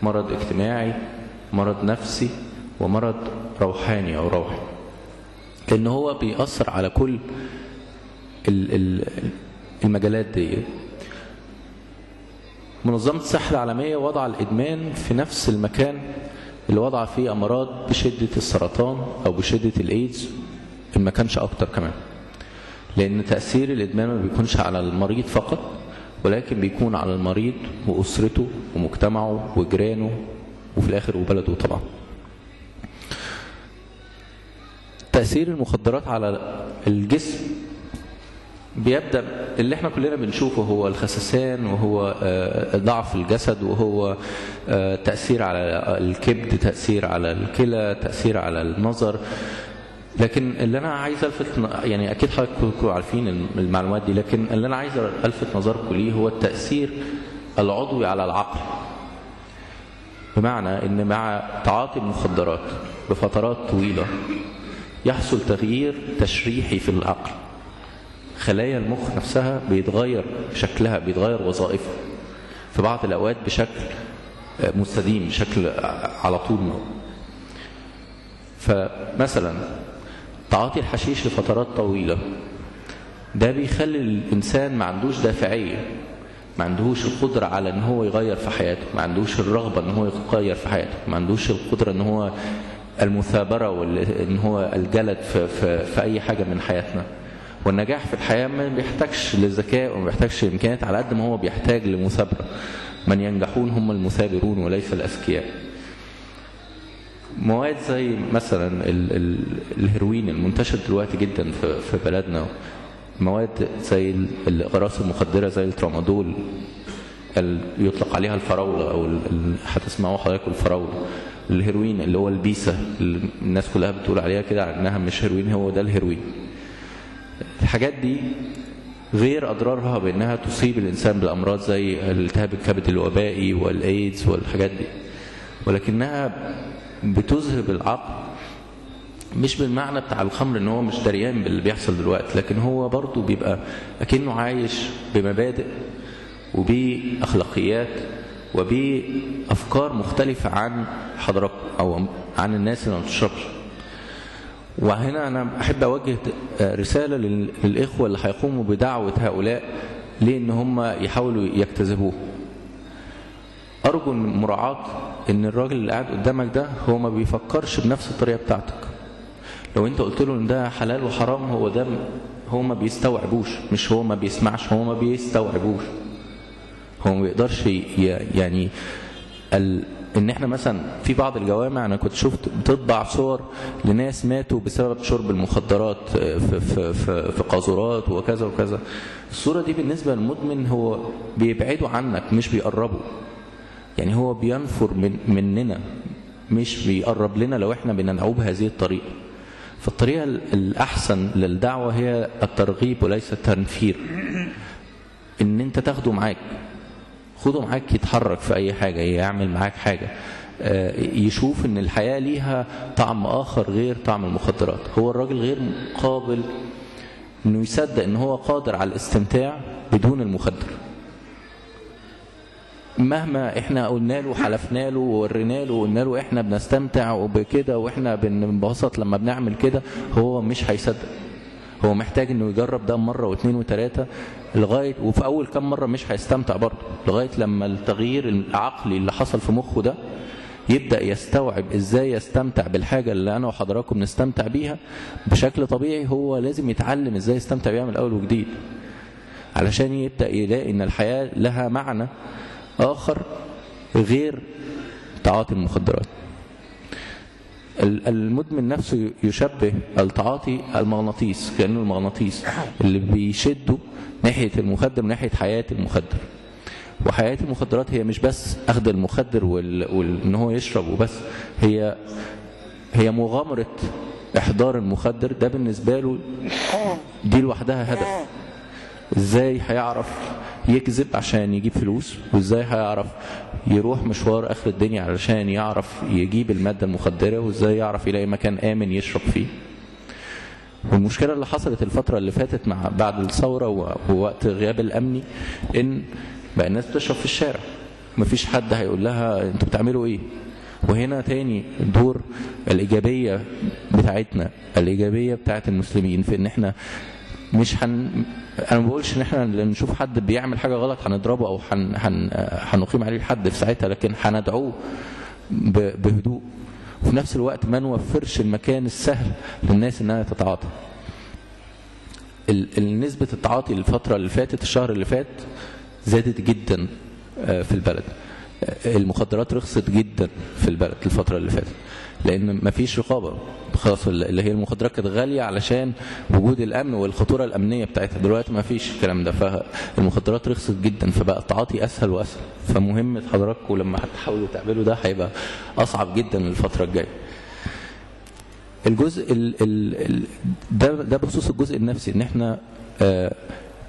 G: مرض اجتماعي مرض نفسي ومرض روحاني أو روحي. لأن هو بيأثر على كل ال- ال- المجالات دي. منظمة الصحة العالمية وضع الإدمان في نفس المكان اللي وضع فيه أمراض بشدة السرطان أو بشدة الإيدز إن ما كانش أكتر كمان. لأن تأثير الإدمان ما بيكونش على المريض فقط ولكن بيكون على المريض وأسرته ومجتمعه وجيرانه وفي الآخر وبلده طبعا. تأثير المخدرات على الجسم بيبدأ اللي إحنا كلنا بنشوفه هو الخسسان وهو آه، ضعف الجسد وهو آه، تأثير على الكبد تأثير على الكلى تأثير على النظر. لكن اللي أنا عايز ألفت يعني أكيد حضراتكم عارفين المعلومات دي لكن اللي أنا عايز ألفت نظركم ليه هو التأثير العضوي على العقل. بمعنى إن مع تعاطي المخدرات بفترات طويلة يحصل تغيير تشريحي في العقل. خلايا المخ نفسها بيتغير شكلها بيتغير وظائفها. في بعض الأوقات بشكل مستديم بشكل على طول فمثلا تعاطي الحشيش لفترات طويلة. ده بيخلي الإنسان ما عندوش دافعية ما عندهوش القدرة على إن هو يغير في حياته ما عندوش الرغبة إن هو يغير في حياته ما عندوش القدرة إن هو المثابرة وان هو الجلد في, في, في أي حاجة من حياتنا. والنجاح في الحياة ما بيحتاجش لذكاء وما بيحتاجش لإمكانيات على قد ما هو بيحتاج لمثابرة. من ينجحون هم المثابرون وليس الأذكياء. مواد زي مثلا ال ال الهيروين المنتشر دلوقتي جدا في, في بلدنا مواد زي ال- الأقراص المخدرة زي الترامادول ال- يطلق عليها الفراولة أو هتسمعوا حضراتكم الفراولة. الهيروين اللي هو البيسة اللي الناس كلها بتقول عليها كده على انها مش هيروين هو ده الهيروين. الحاجات دي غير أضرارها بأنها تصيب الإنسان بالأمراض زي التهاب الكبد الوبائي والإيدز والحاجات دي. ولكنها بتذهب العقل مش بالمعنى بتاع الخمر إن هو مش دريان باللي بيحصل دلوقتي لكن هو برضه بيبقى أكنه عايش بمبادئ وبأخلاقيات وبأفكار مختلفة عن حضراتكم أو عن الناس اللي ما بتشربش. وهنا أنا أحب أوجه رسالة لل- للإخوة اللي هيقوموا بدعوة هؤلاء لأن هم يحاولوا يجتذبوه أرجو مراعاة إن الراجل اللي قاعد قدامك ده هو ما بيفكرش بنفس الطريقة بتاعتك. لو أنت قلت له إن ده حلال وحرام هو ده هو ما بيستوعبوش. مش هو ما بيسمعش هو ما بيستوعبوش. هو ما بيقدرش يعني. إن إحنا مثلا في بعض الجوامع أنا كنت شفت بتطبع صور لناس ماتوا بسبب شرب المخدرات في في في, في قاذورات وكذا وكذا. الصورة دي بالنسبة للمدمن هو بيبعده عنك مش بيقربه يعني هو بينفر من مننا مش بيقرب لنا لو إحنا بندعوه بهذه الطريقة. فالطريقة ال- الأحسن للدعوة هي الترغيب وليس التنفير. إن أنت تاخده معاك. خده معاك يتحرك في أي حاجة يعمل معاك حاجة. آه، يشوف إن الحياة ليها طعم آخر غير طعم المخدرات. هو الراجل غير قابل إنه يصدق إن هو قادر على الاستمتاع بدون المخدر. مهما إحنا قلنا له حلفنا له وورينا له وقلنا له إحنا بنستمتع وبكده وإحنا بننبسط لما بنعمل كده هو مش هيصدق. هو محتاج إنه يجرب ده مرة واثنين وثلاثه لغايه وفي أول كام مرة مش هيستمتع برضه. لغاية لما التغيير العقلي اللي حصل في مخه ده يبدأ يستوعب إزاي يستمتع بالحاجة اللي أنا وحضراتكم نستمتع بيها. بشكل طبيعي هو لازم يتعلم إزاي يستمتع بيها من اول وجديد. علشان يبدأ يلاقي إن الحياة لها معنى آخر غير تعاطي المخدرات. ال- المدمن نفسه يشبه التعاطي المغناطيس كأنه المغناطيس اللي بيشده ناحية المخدر وناحية حياة المخدر. وحياة المخدرات هي مش بس أخذ المخدر وال... وال... إن هو يشرب وبس. هي هي مغامرة إحضار المخدر. ده بالنسبة له دي لوحدها هدف. إزاي هيعرف يكذب عشان يجيب فلوس؟ وإزاي هيعرف يروح مشوار آخر الدنيا علشان يعرف يجيب المادة المخدرة؟ وإزاي يعرف يلاقي مكان آمن يشرب فيه؟ والمشكلة اللي حصلت الفترة اللي فاتت مع بعد الثورة ووقت غياب الأمني إن بقى الناس بتشرب في الشارع. مفيش حد هيقول لها أنتوا بتعملوا إيه؟ وهنا تاني دور الإيجابية بتاعتنا الإيجابية بتاعت المسلمين في إن إحنا مش هن أنا ما بقولش إن إحنا نشوف حد بيعمل حاجة غلط هنضربه أو هن... هن... هنقيم عليه الحد في ساعتها لكن هندعوه ب... بهدوء. وفي نفس الوقت ما نوفرش المكان السهل للناس إنها تتعاطى. نسبة التعاطي الفترة اللي فاتت الشهر اللي فات زادت جدا آه، في البلد. آه، المخدرات رخصت جدا في البلد الفترة اللي فاتت. لأن ما فيش رقابة. خلاص اللي هي المخدرات كانت غالية علشان وجود الأمن والخطورة الأمنية بتاعتها. دلوقتي ما فيش الكلام ده. فالمخدرات رخصت جدا فبقى التعاطي أسهل وأسهل. فمهم حضراتكم لما هتحاولوا تعملوا ده هيبقى أصعب جدا الفترة الجاية. الجزء ال ال ال ده ده بخصوص الجزء النفسي إن إحنا آه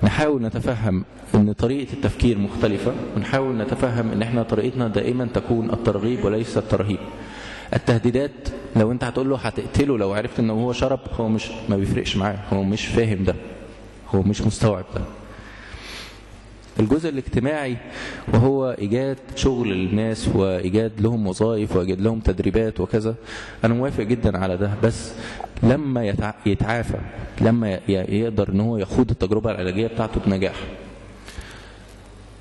G: نحاول نتفهم إن طريقة التفكير مختلفة. ونحاول نتفهم إن إحنا طريقتنا دائما تكون الترغيب وليس الترهيب. التهديدات لو انت هتقول له هتقتله لو عرفت ان هو شرب هو مش ما بيفرقش معاه هو مش فاهم ده هو مش مستوعب ده. الجزء الاجتماعي وهو إيجاد شغل للناس وإيجاد لهم وظائف وإيجاد لهم تدريبات وكذا أنا موافق جدا على ده بس لما يتع- يتعافى لما يقدر إن هو يخوض التجربة العلاجية بتاعته بنجاح.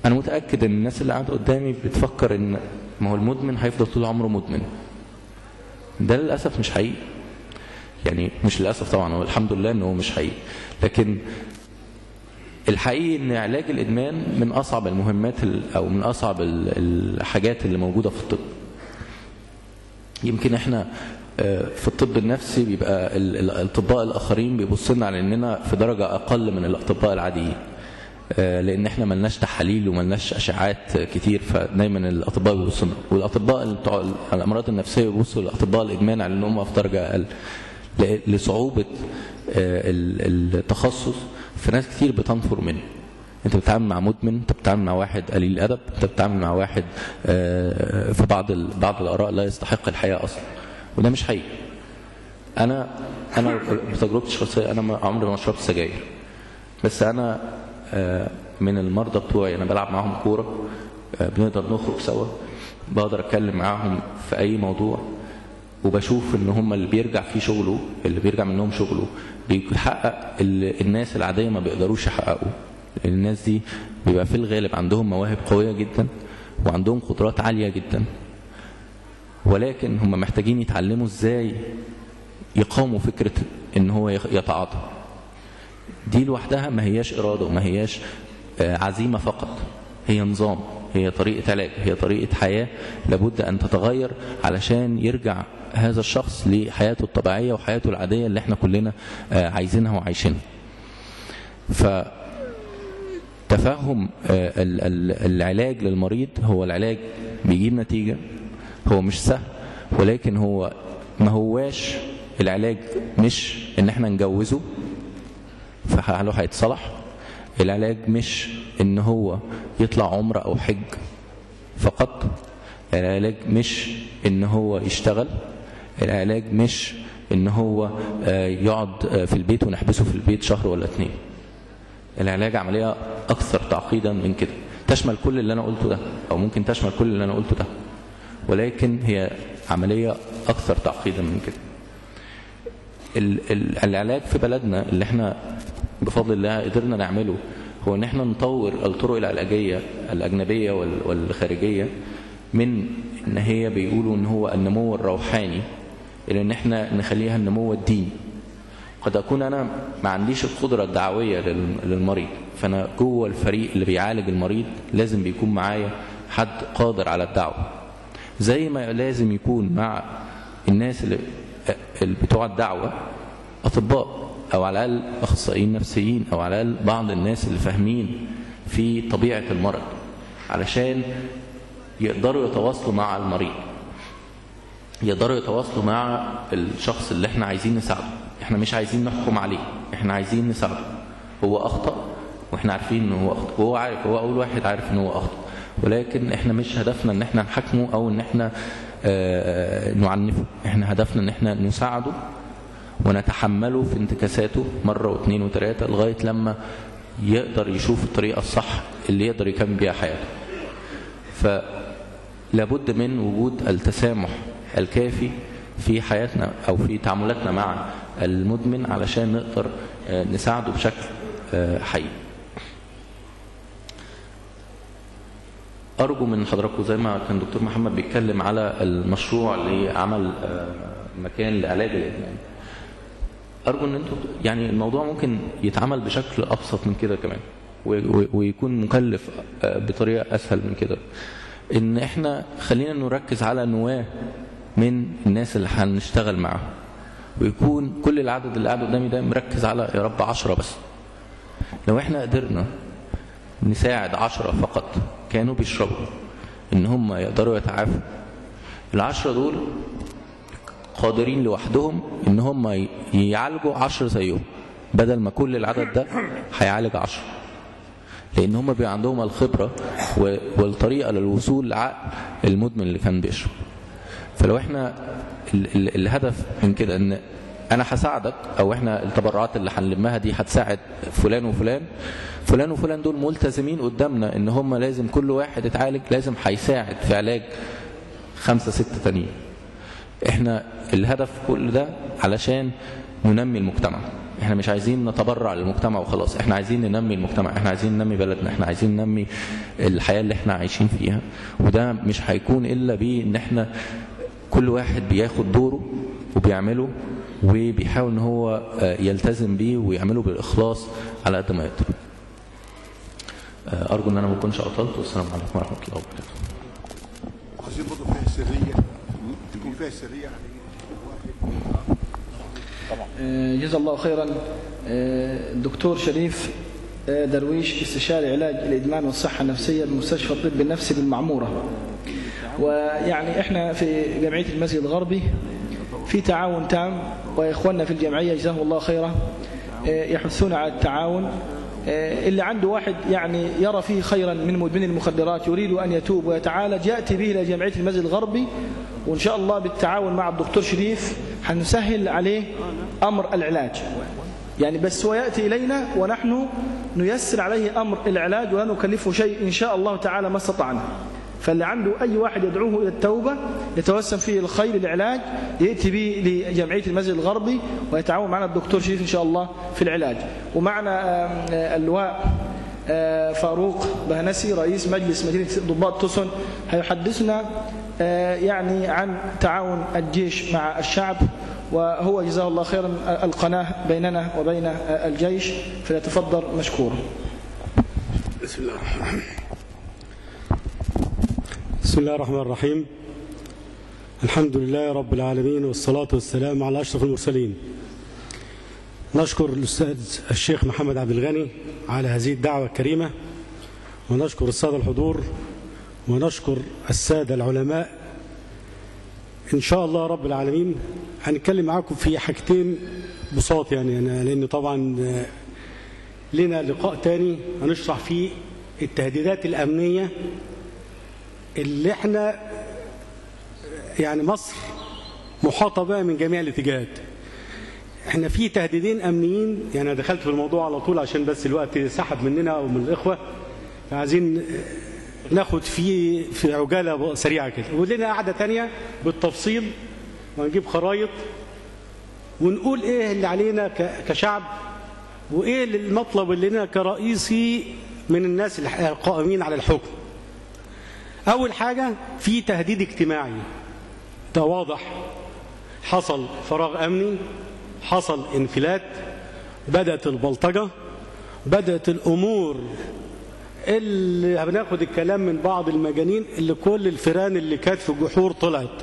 G: أنا متأكد إن الناس اللي قاعدة قدامي بتفكر إن ما هو المدمن هيفضل طول عمره مدمن. ده للأسف مش حقيقي. يعني مش للأسف طبعا هو الحمد لله ان هو مش حقيقي. لكن الحقيقي إن علاج الإدمان من أصعب المهمات ال- أو من أصعب ال- الحاجات اللي موجودة في الطب. يمكن إحنا آه، في الطب النفسي بيبقى ال- ال- الأطباء الآخرين بيبصوا لنا على إننا في درجة أقل من الأطباء العاديين. لأن إحنا ملناش تحاليل وملناش أشعاعات كتير فدايما الأطباء بيبصوا. والأطباء بتوع الأمراض النفسية بيبصوا لأطباء الإدمان على ان هم في درجة أقل. لصعوبة آه، ال- التخصص في ناس كتير بتنفر منه. أنت بتتعامل مع مدمن أنت بتتعامل مع واحد قليل الأدب أنت بتتعامل مع واحد آه، في بعض بعض الآراء لا يستحق الحياة أصلا. وده مش حقيقي. أنا أنا بتجربتي الشخصية أنا عمري ما شربت سجاير. بس أنا آه، من المرضى بتوعي. أنا بلعب معاهم كورة آه، بنقدر نخرج سوا. بقدر أتكلم معاهم في أي موضوع وبشوف إن هم اللي بيرجع فيه شغله اللي بيرجع منهم شغله بيحقق اللي الناس العادية ما بيقدروش يحققوه. الناس دي بيبقى في الغالب عندهم مواهب قوية جدا وعندهم قدرات عالية جدا. ولكن هم محتاجين يتعلموا إزاي يقاوموا فكرة إن هو يتعاطى. دي لوحدها ما هياش إرادة وما هياش آه، عزيمة فقط. هي نظام هي طريقة علاج هي طريقة حياة لابد أن تتغير علشان يرجع هذا الشخص لحياته الطبيعية وحياته العادية اللي إحنا كلنا آه، عايزينها وعايشينها. فتفهم آه، ال- ال- العلاج للمريض هو العلاج بيجيب نتيجة هو مش سهل ولكن هو ما هواش العلاج مش إن إحنا نجوزه. فحاله هيتصلح العلاج مش إن هو يطلع عمرة أو حج فقط. العلاج مش إن هو يشتغل. العلاج مش إن هو آه، يقعد آه، في البيت ونحبسه في البيت شهر ولا اتنين. العلاج عملية أكثر تعقيدا من كده. تشمل كل اللي أنا قلته ده أو ممكن تشمل كل اللي أنا قلته ده ولكن هي عملية أكثر تعقيدا من كده. العلاج في بلدنا اللي إحنا بفضل الله قدرنا نعمله هو ان إحنا نطور الطرق العلاجية الأجنبية وال- والخارجية من إن هي بيقولوا إن هو النمو الروحاني إلى إن إحنا نخليها النمو الديني. قد أكون أنا ما عنديش القدرة الدعوية لل- للمريض فأنا جوه الفريق اللي بيعالج المريض لازم بيكون معايا حد قادر على الدعوة. زي ما لازم يكون مع الناس اللي بتوع الدعوة أطباء أو على الأقل أخصائيين نفسيين أو على الأقل بعض الناس اللي فاهمين في طبيعة المرض علشان يقدروا يتواصلوا مع المريض يقدروا يتواصلوا مع الشخص اللي إحنا عايزين نساعده إحنا مش عايزين نحكم عليه إحنا عايزين نساعده هو أخطأ وإحنا عارفين إن هو أخطأ وهو عارف هو أول واحد عارف إن هو أخطأ ولكن إحنا مش هدفنا إن إحنا نحاكمه أو إن إحنا نعنفه. إحنا هدفنا إن إحنا نساعده ونتحمله في انتكاساته مرة واثنين وثلاثة لغاية لما يقدر يشوف الطريقة الصح اللي يقدر يكمل بيها حياته. فلابد من وجود التسامح الكافي في حياتنا أو في تعاملاتنا مع المدمن علشان نقدر آه، نساعده بشكل آه، حقيقي. أرجو من حضراتكم زي ما كان دكتور محمد بيتكلم على المشروع اللي عمل آه، مكان لعلاج الإدمان. أرجو إن أنتوا يعني الموضوع ممكن يتعمل بشكل أبسط من كده كمان ويكون مكلف آه، بطريقة أسهل من كده. إن إحنا خلينا نركز على نواة من الناس اللي هنشتغل معاهم. ويكون كل العدد اللي قاعد قدامي ده مركز على يا رب عشرة بس. لو إحنا قدرنا نساعد عشرة فقط كانوا بيشربوا إن هم يقدروا يتعافوا. العشرة دول قادرين لوحدهم إن هم يعالجوا عشرة زيهم. بدل ما كل العدد ده هيعالج عشرة لأن هم بيبقى عندهم الخبرة والطريقة للوصول لعقل المدمن اللي كان بيشرب. فلو إحنا ال- ال- الهدف من كده إن أنا هساعدك أو إحنا التبرعات اللي هنلمها دي هتساعد فلان وفلان. فلان وفلان دول ملتزمين قدامنا إن هم لازم كل واحد يتعالج لازم هيساعد في علاج خمسة ستة تانيين. إحنا الهدف كل ده علشان ننمي المجتمع. إحنا مش عايزين نتبرع للمجتمع وخلاص إحنا عايزين ننمي المجتمع إحنا عايزين ننمي بلدنا إحنا عايزين ننمي الحياة اللي إحنا عايشين فيها. وده مش هيكون إلا بإن إحنا كل واحد بياخد دوره وبيعمله وبيحاول إن هو آه، يلتزم بيه ويعمله بالإخلاص على قد ما يقدر. آه، أرجو إن أنا ما أكونش اطلت والسلام عليكم ورحمة الله وبركاته.
H: عايزين برضه فيها السرية تكون فيها السرية
C: آه، جزا الله خيرا. الدكتور شريف درويش استشاري علاج الإدمان والصحة النفسية بمستشفى الطب النفسي بالمعمورة. ويعني إحنا في جمعية المسجد الغربي في تعاون تام وإخواننا في الجمعية جزاهم الله خيرا آه، يحثون على التعاون. آه، اللي عنده واحد يعني يرى فيه خيرا من مدمن المخدرات يريد أن يتوب ويتعالج يأتي به إلى جمعية المسجد الغربي وإن شاء الله بالتعاون مع الدكتور شريف حنسهل عليه أمر العلاج. يعني بس هو يأتي إلينا ونحن نيسر عليه أمر العلاج ولا نكلفه شيء إن شاء الله تعالى ما استطعنا. فاللي عنده أي واحد يدعوه إلى التوبة يتوسم فيه الخير العلاج يأتي به لجمعية المسجد الغربي ويتعاون معنا الدكتور شريف إن شاء الله في العلاج. ومعنا آه، اللواء آه، فاروق بهنسي رئيس مجلس مدينة ضباط توسن. هيحدثنا آه، يعني عن تعاون الجيش مع الشعب وهو جزاه الله خيرا القناة بيننا وبين الجيش. فليتفضل مشكورا
H: بسم الله الرحمن بسم الله الرحمن الرحيم. الحمد لله رب العالمين والصلاة والسلام على أشرف المرسلين. نشكر الأستاذ الشيخ محمد عبد الغني على هذه الدعوة الكريمة ونشكر السادة الحضور ونشكر السادة العلماء. إن شاء الله رب العالمين هنتكلم معاكم في حاجتين بساط يعني أنا لأن طبعا لنا لقاء تاني هنشرح فيه التهديدات الأمنية اللي إحنا يعني مصر محاطة بها من جميع الاتجاهات. إحنا في تهديدين أمنيين يعني أنا دخلت في الموضوع على طول عشان بس الوقت سحب مننا ومن الإخوة. فعايزين ناخد فيه في عجالة سريعة كده. ولنا قعدة تانية بالتفصيل وهنجيب خرايط ونقول إيه اللي علينا كشعب وإيه المطلب اللي لنا كرئيسي من الناس القائمين على الحكم. أول حاجة في تهديد اجتماعي. ده واضح. حصل فراغ أمني حصل انفلات بدأت البلطجة بدأت الأمور اللي بناخد الكلام من بعض المجانين اللي كل الفيران اللي كانت في الجحور طلعت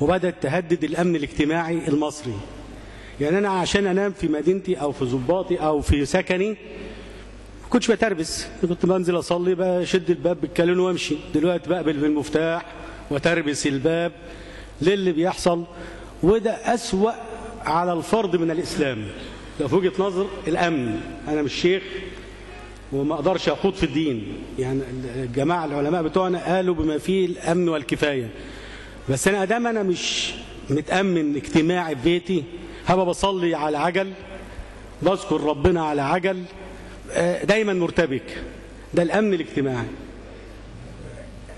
H: وبدأت تهدد الأمن الاجتماعي المصري. يعني أنا عشان أنام في مدينتي أو في ضباطي أو في سكني كنتش بتربس. كنت بنزل أصلي بشد الباب بالكالون وأمشي. دلوقتي بقبل بالمفتاح وتربس الباب للي بيحصل وده أسوأ على الفرد من الإسلام. ده في وجهة نظر الأمن. أنا مش شيخ وما أقدرش أخوض في الدين. يعني الجماعة العلماء بتوعنا قالوا بما فيه الأمن والكفاية. بس أنا أدام أنا مش متأمن اجتماعي في بيتي هبقى بصلي على عجل بذكر ربنا على عجل دايما مرتبك. ده الأمن الاجتماعي.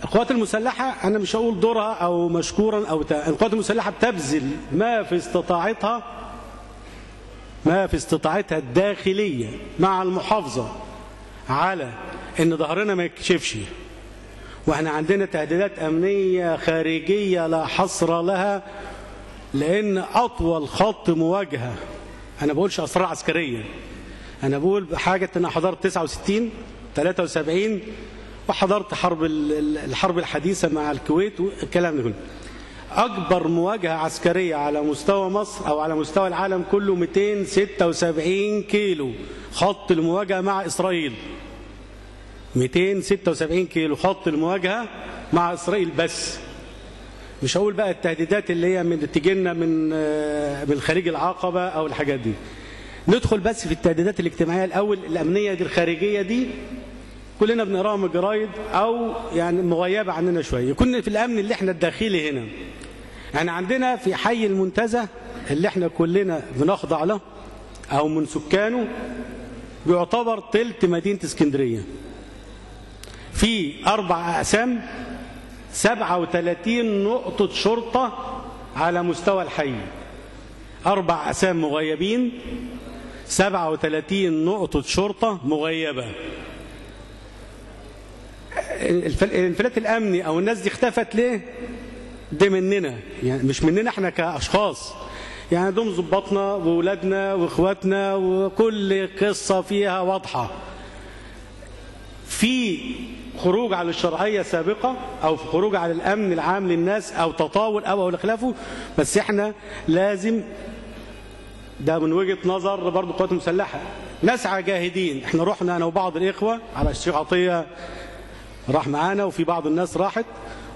H: القوات المسلحة أنا مش هقول دورها أو مشكورا أو تا... القوات المسلحة بتبذل ما في استطاعتها ما في استطاعتها الداخلية مع المحافظة على إن ظهرنا ما يكشفش. وإحنا عندنا تهديدات أمنية خارجية لا حصر لها لأن أطول خط مواجهة أنا بقولش أسرار عسكرية. أنا بقول بحاجه أنا حضرت 69 73 وحضرت حرب ال- ال- الحرب الحديثة مع الكويت والكلام ده كله. أكبر مواجهة عسكرية على مستوى مصر أو على مستوى العالم كله 276 كيلو. خط المواجهة مع إسرائيل. 276 كيلو خط المواجهة مع إسرائيل بس. مش هقول بقى التهديدات اللي هي من تجينا من آه، من خليج العقبة أو الحاجات دي. ندخل بس في التهديدات الاجتماعية الأول الأمنية دي الخارجية دي. كلنا بنقراها من الجرايد أو يعني مغيبة عننا شوية. كنا في الأمن اللي إحنا الداخلي هنا. يعني عندنا في حي المنتزه اللي إحنا كلنا بنخضع له أو من سكانه بيعتبر تلت مدينة اسكندرية. في أربع أقسام 37 نقطة شرطة على مستوى الحي. أربع أقسام مغيبين 37 نقطة شرطة مغيبة. الف- الانفلات الأمني أو الناس دي اختفت ليه؟ ده مننا. يعني مش مننا إحنا كأشخاص. يعني دول ظباطنا واولادنا وإخواتنا وكل قصة فيها واضحة. في خروج على الشرعية سابقة أو في خروج على الأمن العام للناس أو تطاول أو أو خلافه بس إحنا لازم ده من وجهة نظر برضه القوات المسلحه نسعى جاهدين. إحنا رحنا أنا وبعض الإخوة على الشيخ عطية راح معانا وفي بعض الناس راحت.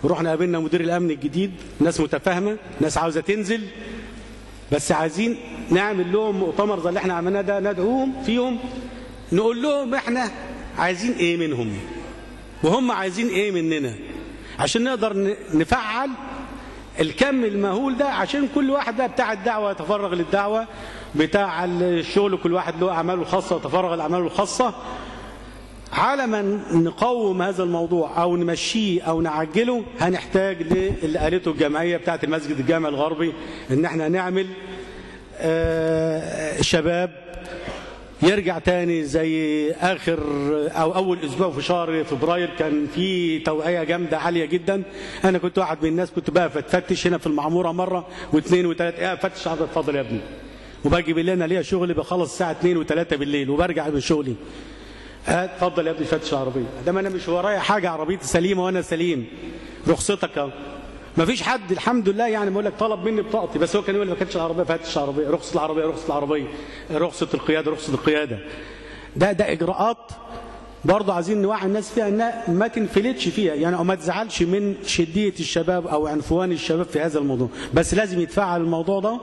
H: ورحنا قابلنا مدير الأمن الجديد. ناس متفاهمة. ناس عاوزة تنزل. بس عايزين نعمل لهم مؤتمر زي اللي إحنا عملناه ده ندعوهم فيهم. نقول لهم إحنا عايزين إيه منهم؟ وهم عايزين إيه مننا؟ عشان نقدر نفعل الكم المهول ده عشان كل واحد بقى بتاع الدعوة يتفرغ للدعوة بتاع الشغل كل واحد له أعماله الخاصة يتفرغ لأعماله الخاصة. على ما نقوم هذا الموضوع أو نمشيه أو نعجله هنحتاج للي قالته الجمعيه بتاعة المسجد الجامع الغربي إن إحنا نعمل آه، شباب يرجع تاني زي آخر أو أول أسبوع في شهر فبراير. كان في توعية جامدة عالية جدا. أنا كنت واحد من الناس كنت بقى فتش هنا في المعمورة مرة واثنين وثلاثة. إيه فتش حضرتك اتفضل يا ابني. وباجي بالليل أنا ليا شغل بخلص الساعة 2 و3 بالليل وبرجع من شغلي اتفضل يا ابني فتش العربيه ده أنا مش ورايا حاجة عربيتي سليمة وأنا سليم. رخصتك أهو. ما فيش حد الحمد لله يعني بقول لك طلب مني بطاقتي بس هو كان يقول ما كانتش العربية فتش العربية رخصة العربية رخصة العربية رخصة القيادة رخصة القيادة. ده ده إجراءات برضه عايزين نوعي الناس فيها إنها ما تنفلتش فيها يعني أو ما تزعلش من شدية الشباب أو عنفوان الشباب في هذا الموضوع. بس لازم يتفعل الموضوع ده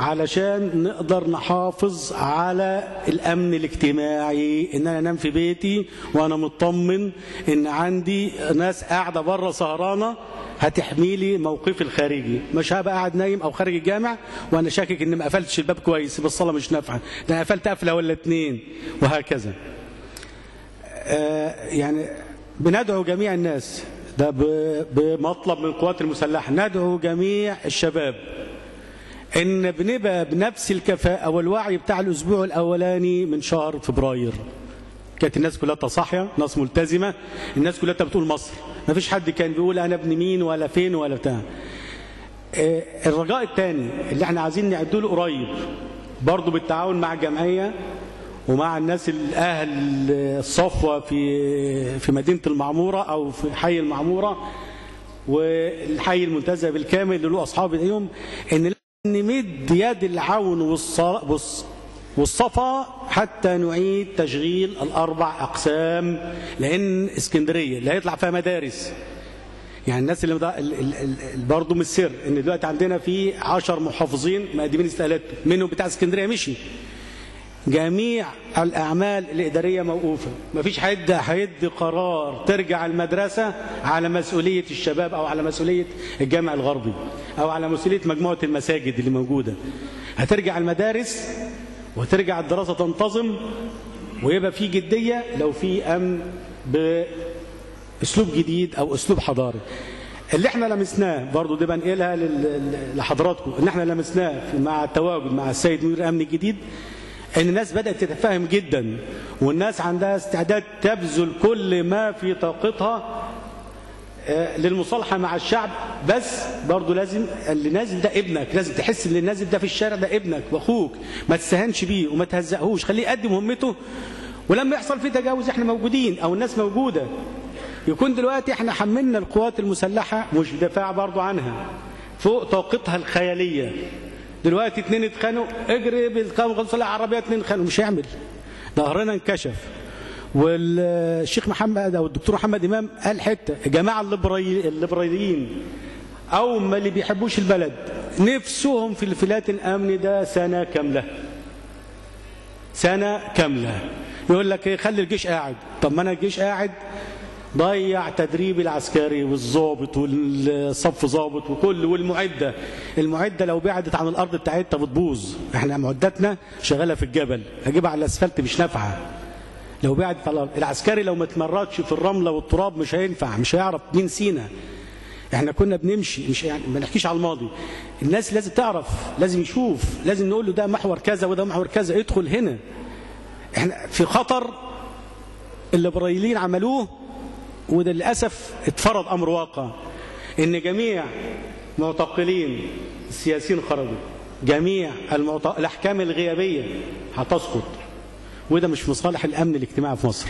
H: علشان نقدر نحافظ على الأمن الاجتماعي إن أنا أنام في بيتي وأنا مطمن إن عندي ناس قاعدة بره سهرانة هتحمي لي موقفي الخارجي. مش هبقى قاعد نايم أو خارج الجامع وأنا شاكك ان ما قفلتش الباب كويس بالصلاه مش نافعة. ده أنا قفلت قفلة ولا اتنين وهكذا. آه، يعني بندعو جميع الناس. ده بمطلب من القوات المسلحة. ندعو جميع الشباب إن بنبقى بنفس الكفاءة والوعي بتاع الأسبوع الأولاني من شهر فبراير. كانت الناس كلها صاحيه ناس ملتزمة الناس كلها بتقول مصر. ما فيش حد كان بيقول أنا ابن مين ولا فين ولا بتاع. آه، الرجاء الثاني اللي إحنا عايزين نعدله قريب برضه بالتعاون مع الجمعية ومع الناس الأهل الصفوة في في مدينة المعمورة أو في حي المعمورة والحي المنتزه بالكامل اللي له اصحاب اليوم ان نمد يد العون والصفا حتى نعيد تشغيل الأربع أقسام لأن إسكندرية اللي هيطلع فيها مدارس. يعني الناس اللي برضه مش سر إن دلوقتي عندنا في 10 محافظين مقدمين استقالات منهم بتاع إسكندرية مشي. جميع الأعمال الإدارية موقوفة. مفيش حد هيدي قرار ترجع المدرسة على مسؤولية الشباب أو على مسؤولية الجامع الغربي أو على مسؤولية مجموعة المساجد اللي موجودة. هترجع المدارس وترجع الدراسة تنتظم ويبقى في جدية لو في أمن بأسلوب جديد أو أسلوب حضاري. اللي إحنا لمسناه برضو دي بنقلها لحضراتكم. ان إحنا لمسناه مع التواجد مع السيد مدير الامن الجديد إن الناس بدأت تتفاهم جدا والناس عندها استعداد تبذل كل ما في طاقتها للمصالحة مع الشعب بس برضو لازم اللي نازل ده ابنك لازم تحس ان اللي نازل ده في الشارع ده ابنك واخوك ما تستهنش بيه وما تهزقهوش خليه يقدم مهمته. ولما يحصل فيه تجاوز إحنا موجودين أو الناس موجودة. يكون دلوقتي إحنا حملنا القوات المسلحة مش دفاع برضو عنها فوق طاقتها الخيالية. دلوقتي اتنين اتخانقوا اجري بالقوات المسلحه عربيه اتنين اتخانقوا مش هيعمل. ظهرنا انكشف. والشيخ محمد أو الدكتور محمد إمام قال جماعة الليبرالي- الليبراليين أو ما اللي بيحبوش البلد نفسهم في الفلات الأمن ده سنة كاملة. سنة كاملة. يقول لك إيه خلي الجيش قاعد. طب ما أنا الجيش قاعد ضيع تدريب العسكري والضابط والصف ضابط وكل والمعدة. المعدة لو بعدت عن الأرض بتاعتها بتبوظ. إحنا معدتنا شغالة في الجبل هجيبها على الأسفلت مش نافعة. لو الأرض العسكري لو ما اتمرطش في الرملة والتراب مش هينفع مش هيعرف مين سينا. إحنا كنا بنمشي مش يعني ما نحكيش على الماضي. الناس لازم تعرف لازم يشوف لازم نقول له ده محور كذا وده محور كذا ادخل هنا. إحنا في خطر الليبراليين عملوه وده للاسف اتفرض أمر واقع إن جميع معتقلين السياسيين خرجوا. جميع المعت... الأحكام الغيابية هتسقط. وده مش في مصالح الأمن الاجتماعي في مصر.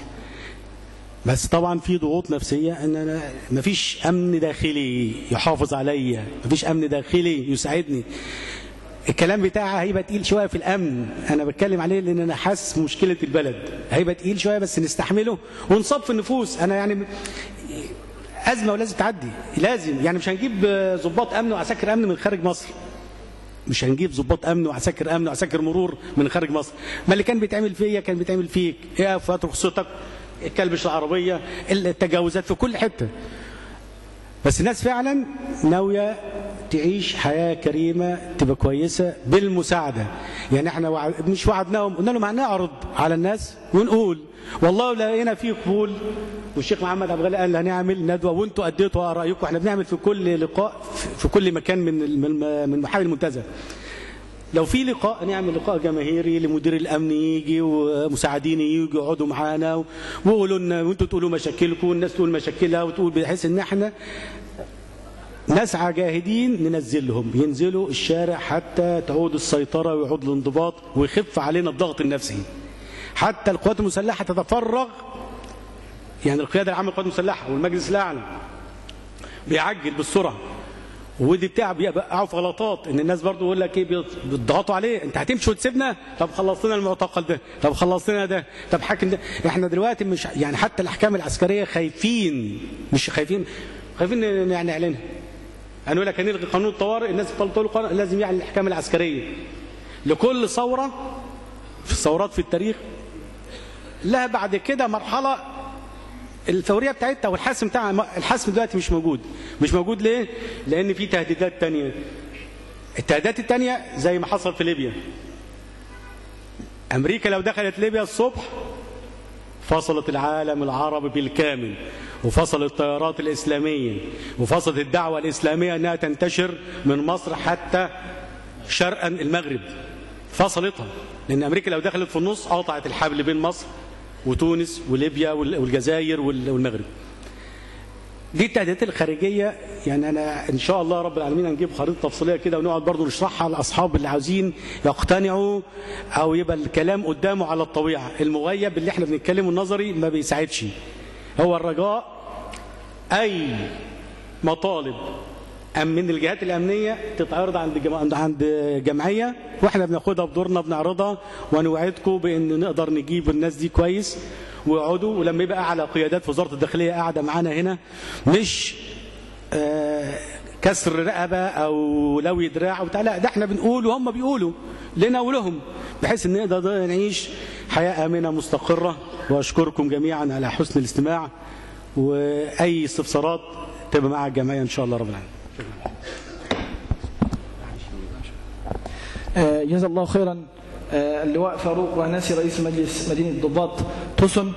H: بس طبعا في ضغوط نفسية إن أنا مفيش أمن داخلي يحافظ عليا مفيش أمن داخلي يساعدني. الكلام بتاعها هيبقى تقيل شوية في الأمن. أنا بتكلم عليه لأن أنا حاسس مشكله البلد. هيبقى تقيل شوية بس نستحمله ونصاب في النفوس. أنا يعني أزمة ولازم تعدي لازم. يعني مش هنجيب ضباط أمن وعساكر أمن من خارج مصر. مش هنجيب ضباط أمن وعساكر أمن وعساكر مرور من خارج مصر. ما اللي كان بيتعمل فيا كان بيتعمل فيك. إيه فات رخصتك الكلبش العربيه التجاوزات في كل حتة. بس الناس فعلا ناويه تعيش حياة كريمة تبقى كويسة بالمساعدة. يعني إحنا وع... مش وعدناهم قلنا لهم هنعرض على الناس ونقول والله لقينا في قبول والشيخ محمد عبد الغني قال هنعمل ندوة وانتوا أديتوا رايكم إحنا بنعمل في كل لقاء في كل مكان من من من محاور المنتزه. لو في لقاء نعمل لقاء جماهيري لمدير الأمن يجي ومساعدين يجوا يقعدوا معانا ويقولوا لنا وانتوا تقولوا مشاكلكم والناس تقول مشاكلها وتقول بحيث إن إحنا نسعى جاهدين ننزلهم. ينزلوا الشارع حتى تعود السيطرة ويعود الانضباط ويخف علينا الضغط النفسي. حتى القوات المسلحة تتفرغ. يعني القيادة العامة للقوات المسلحة والمجلس الأعلى بيعجل بالسرعة. ودي بتاع بيقعوا في غلطات. إن الناس برضو يقول لك إيه بيضغطوا عليه. أنت هتمشي وتسيبنا؟ طب خلص لنا المعتقل ده. طب خلص لنا ده. طب حاكم ده. إحنا دلوقتي مش يعني حتى الأحكام العسكرية خايفين. مش خايفين. خايفين يعني نعلنها هنقول لك هنلغي قانون الطوارئ. الناس بتقول لازم يعني الأحكام العسكرية. لكل ثورة في الثورات في التاريخ. لها بعد كده مرحلة الفوريه بتاعتها والحسم بتاعها الحسم دلوقتي مش موجود. مش موجود ليه؟ لأن في تهديدات تانية. التهديدات التانية زي ما حصل في ليبيا. أمريكا لو دخلت ليبيا الصبح فصلت العالم العربي بالكامل وفصلت الطيارات الإسلامية وفصلت الدعوة الإسلامية أنها تنتشر من مصر حتى شرقا المغرب. فصلتها. لأن أمريكا لو دخلت في النص قطعت الحبل بين مصر وتونس وليبيا وال- والجزائر وال- والمغرب. دي التهديدات الخارجية. يعني أنا إن شاء الله رب العالمين هنجيب خريطة تفصيلية كده ونقعد برضو نشرحها لأصحاب اللي عاوزين يقتنعوا أو يبقى الكلام قدامه على الطبيعة. المغيب اللي إحنا بنتكلمه النظري ما بيساعدش. هو الرجاء أي مطالب من الجهات الأمنية تتعرض عند. عند جمعية وإحنا بناخدها بدورنا بنعرضها ونوعدكم بأن نقدر نجيب الناس دي كويس ويقعدوا ولما يبقى أعلى قيادات في وزارة الداخلية قاعدة معانا هنا مش آه، كسر رقبة أو لوي دراع أو بتاع لا ده إحنا بنقول وهم بيقولوا لنا ولهم بحيث إن نقدر نعيش حياة آمنة مستقرة وأشكركم جميعا على حسن الاستماع وأي استفسارات تبقى مع الجمعية إن شاء الله رب العالمين
C: جزا الله خيرا. آه، اللواء فاروق وهناسي رئيس مجلس مدينة ضباط تسن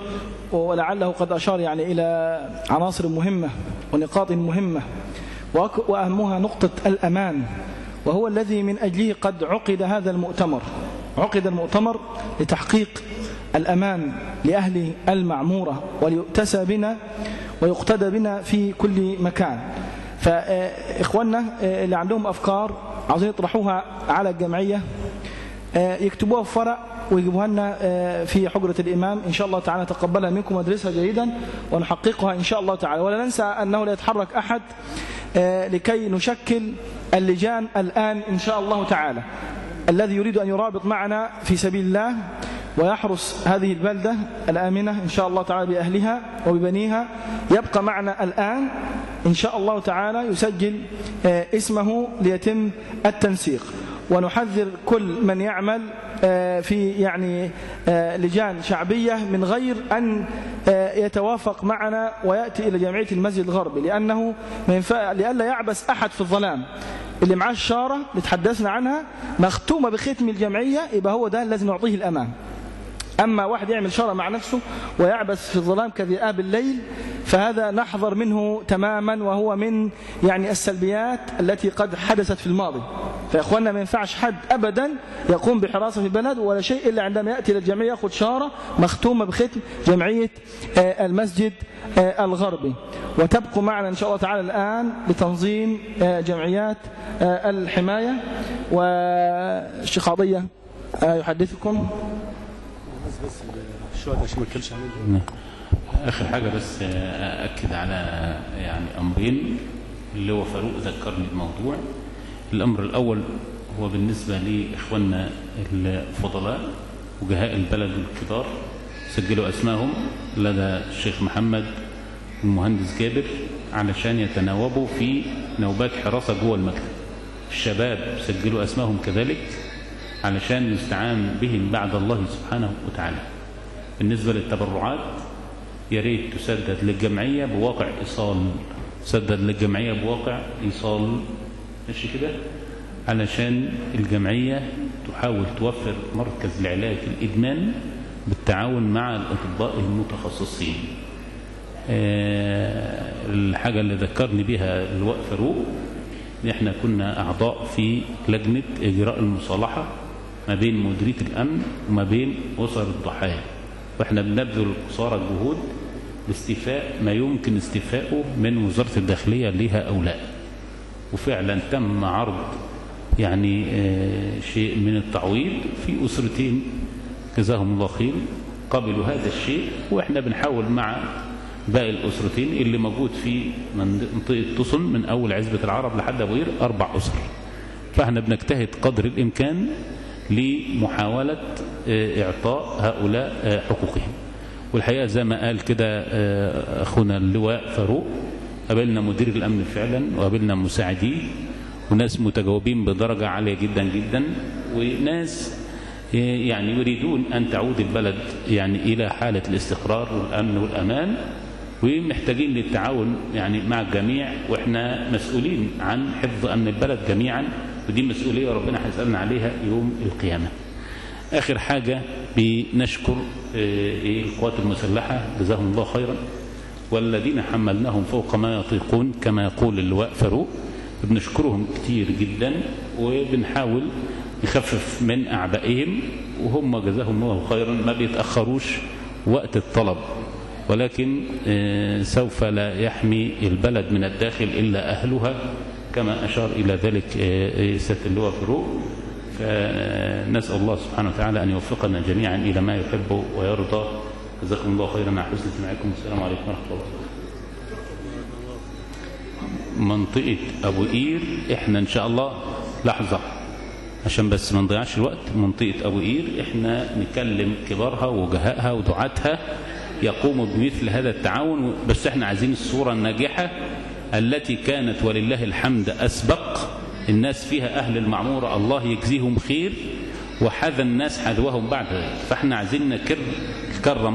C: ولعله قد أشار يعني إلى عناصر مهمة ونقاط مهمة وأهمها نقطة الأمان وهو الذي من أجله قد عقد هذا المؤتمر. عقد المؤتمر لتحقيق الأمان لأهل المعمورة وليؤتسى بنا ويقتدى بنا في كل مكان. فإخواننا اللي عندهم أفكار عاوزين يطرحوها على الجمعية آه، يكتبوها في ورق ويجيبوها لنا آه، في حجرة الإمام. إن شاء الله تعالى تقبلها منكم وادرسها جيدا ونحققها إن شاء الله تعالى. ولا ننسى أنه لا يتحرك أحد آه، لكي نشكل اللجان الآن إن شاء الله تعالى. الذي يريد أن يرابط معنا في سبيل الله ويحرس هذه البلدة الآمنة إن شاء الله تعالى بأهلها وببنيها. يبقى معنا الآن إن شاء الله تعالى يسجل آه، اسمه ليتم التنسيق. ونحذر كل من يعمل آه، في يعني آه، لجان شعبية من غير أن يتوافق معنا ويأتي إلى جمعية المسجد الغربي. لأنه لئلا يعبس أحد في الظلام اللي معاه الشارة اللي تحدثنا عنها مختومة بختم الجمعية يبقى هو ده الذي نعطيه الأمان. أما واحد يعمل شرع مع نفسه ويعبث في الظلام كذئاب الليل فهذا نحذر منه تماما وهو من يعني السلبيات التي قد حدثت في الماضي. فيا اخواننا ما ينفعش حد ابدا يقوم بحراسة في البلد ولا شيء إلا عندما يأتي إلى الجمعية يأخذ شارة مختومة بختم جمعية آه، المسجد آه، الغربي. وتبقوا معنا إن شاء الله تعالى الآن لتنظيم آه، جمعيات الحماية. والشيخ آه، يحدثكم
H: الشهداء عشان ما
E: آخر حاجة بس أأكد على يعني أمرين اللي هو فاروق ذكرني بموضوع. الأمر الأول هو بالنسبة لإخواننا الفضلاء وجهاء البلد الكبار سجلوا أسمائهم لدى الشيخ محمد والمهندس جابر علشان يتناوبوا في نوبات حراسة جوه المكتب. الشباب سجلوا أسمائهم كذلك. علشان يستعان بهم بعد الله سبحانه وتعالى. بالنسبة للتبرعات يا ريت تسدد للجمعية بواقع إيصال. سدد للجمعية بواقع إيصال. ماشي كده؟ علشان الجمعية تحاول توفر مركز لعلاج الإدمان بالتعاون مع الأطباء المتخصصين. آه، الحاجة اللي ذكرني بها اللواء فاروق إحنا كنا أعضاء في لجنة إجراء المصالحة. ما بين مديرية الأمن وما بين أسر الضحايا. وإحنا بنبذل قصارى الجهود لاستيفاء ما يمكن استيفاؤه من وزارة الداخلية لها أو لا. وفعلا تم عرض يعني آه، شيء من التعويض في أسرتين جزاهم الله خير قبلوا هذا الشيء. وإحنا بنحاول مع باقي الأسرتين اللي موجود في منطقة تصن من أول عزبة العرب لحد أبو قير أربع أسر. فإحنا بنجتهد قدر الإمكان لمحاولة آه، إعطاء هؤلاء آه، حقوقهم. والحقيقة زي ما قال كده آه، أخونا اللواء فاروق قابلنا مدير الأمن فعلا وقابلنا مساعديه وناس متجاوبين بدرجة عالية جدا جدا وناس يعني يريدون أن تعود البلد يعني إلى حالة الاستقرار والأمن والأمان ومحتاجين للتعاون يعني مع الجميع وإحنا مسؤولين عن حفظ أمن البلد جميعا. ودي مسؤولية ربنا هيسألنا عليها يوم القيامة. آخر حاجة بنشكر آه، إيه القوات المسلحة جزاهم الله خيرا والذين حملناهم فوق ما يطيقون كما يقول اللواء فاروق بنشكرهم كتير جدا وبنحاول نخفف من أعبائهم وهم جزاهم الله خيرا ما بيتأخروش وقت الطلب. ولكن آه، سوف لا يحمي البلد من الداخل إلا أهلها. كما أشار إلى ذلك آه، سيادة اللواء فاروق فنسأل الله سبحانه وتعالى أن يوفقنا جميعا إلى ما يحب ويرضى. جزاكم الله خيرا. على حسن استماعكم. والسلام عليكم ورحمة الله منطقة أبو قير إحنا إن شاء الله لحظة. عشان بس ما نضيعش الوقت. منطقة أبو قير إحنا نكلم كبارها وجهائها ودعاتها يقوموا بمثل هذا التعاون. بس إحنا عايزين الصورة الناجحة. التي كانت ولله الحمد أسبق. الناس فيها أهل المعمورة الله يجزيهم خير وحذى الناس حذوهم بعد. ذلك فإحنا عايزين نكر الكرة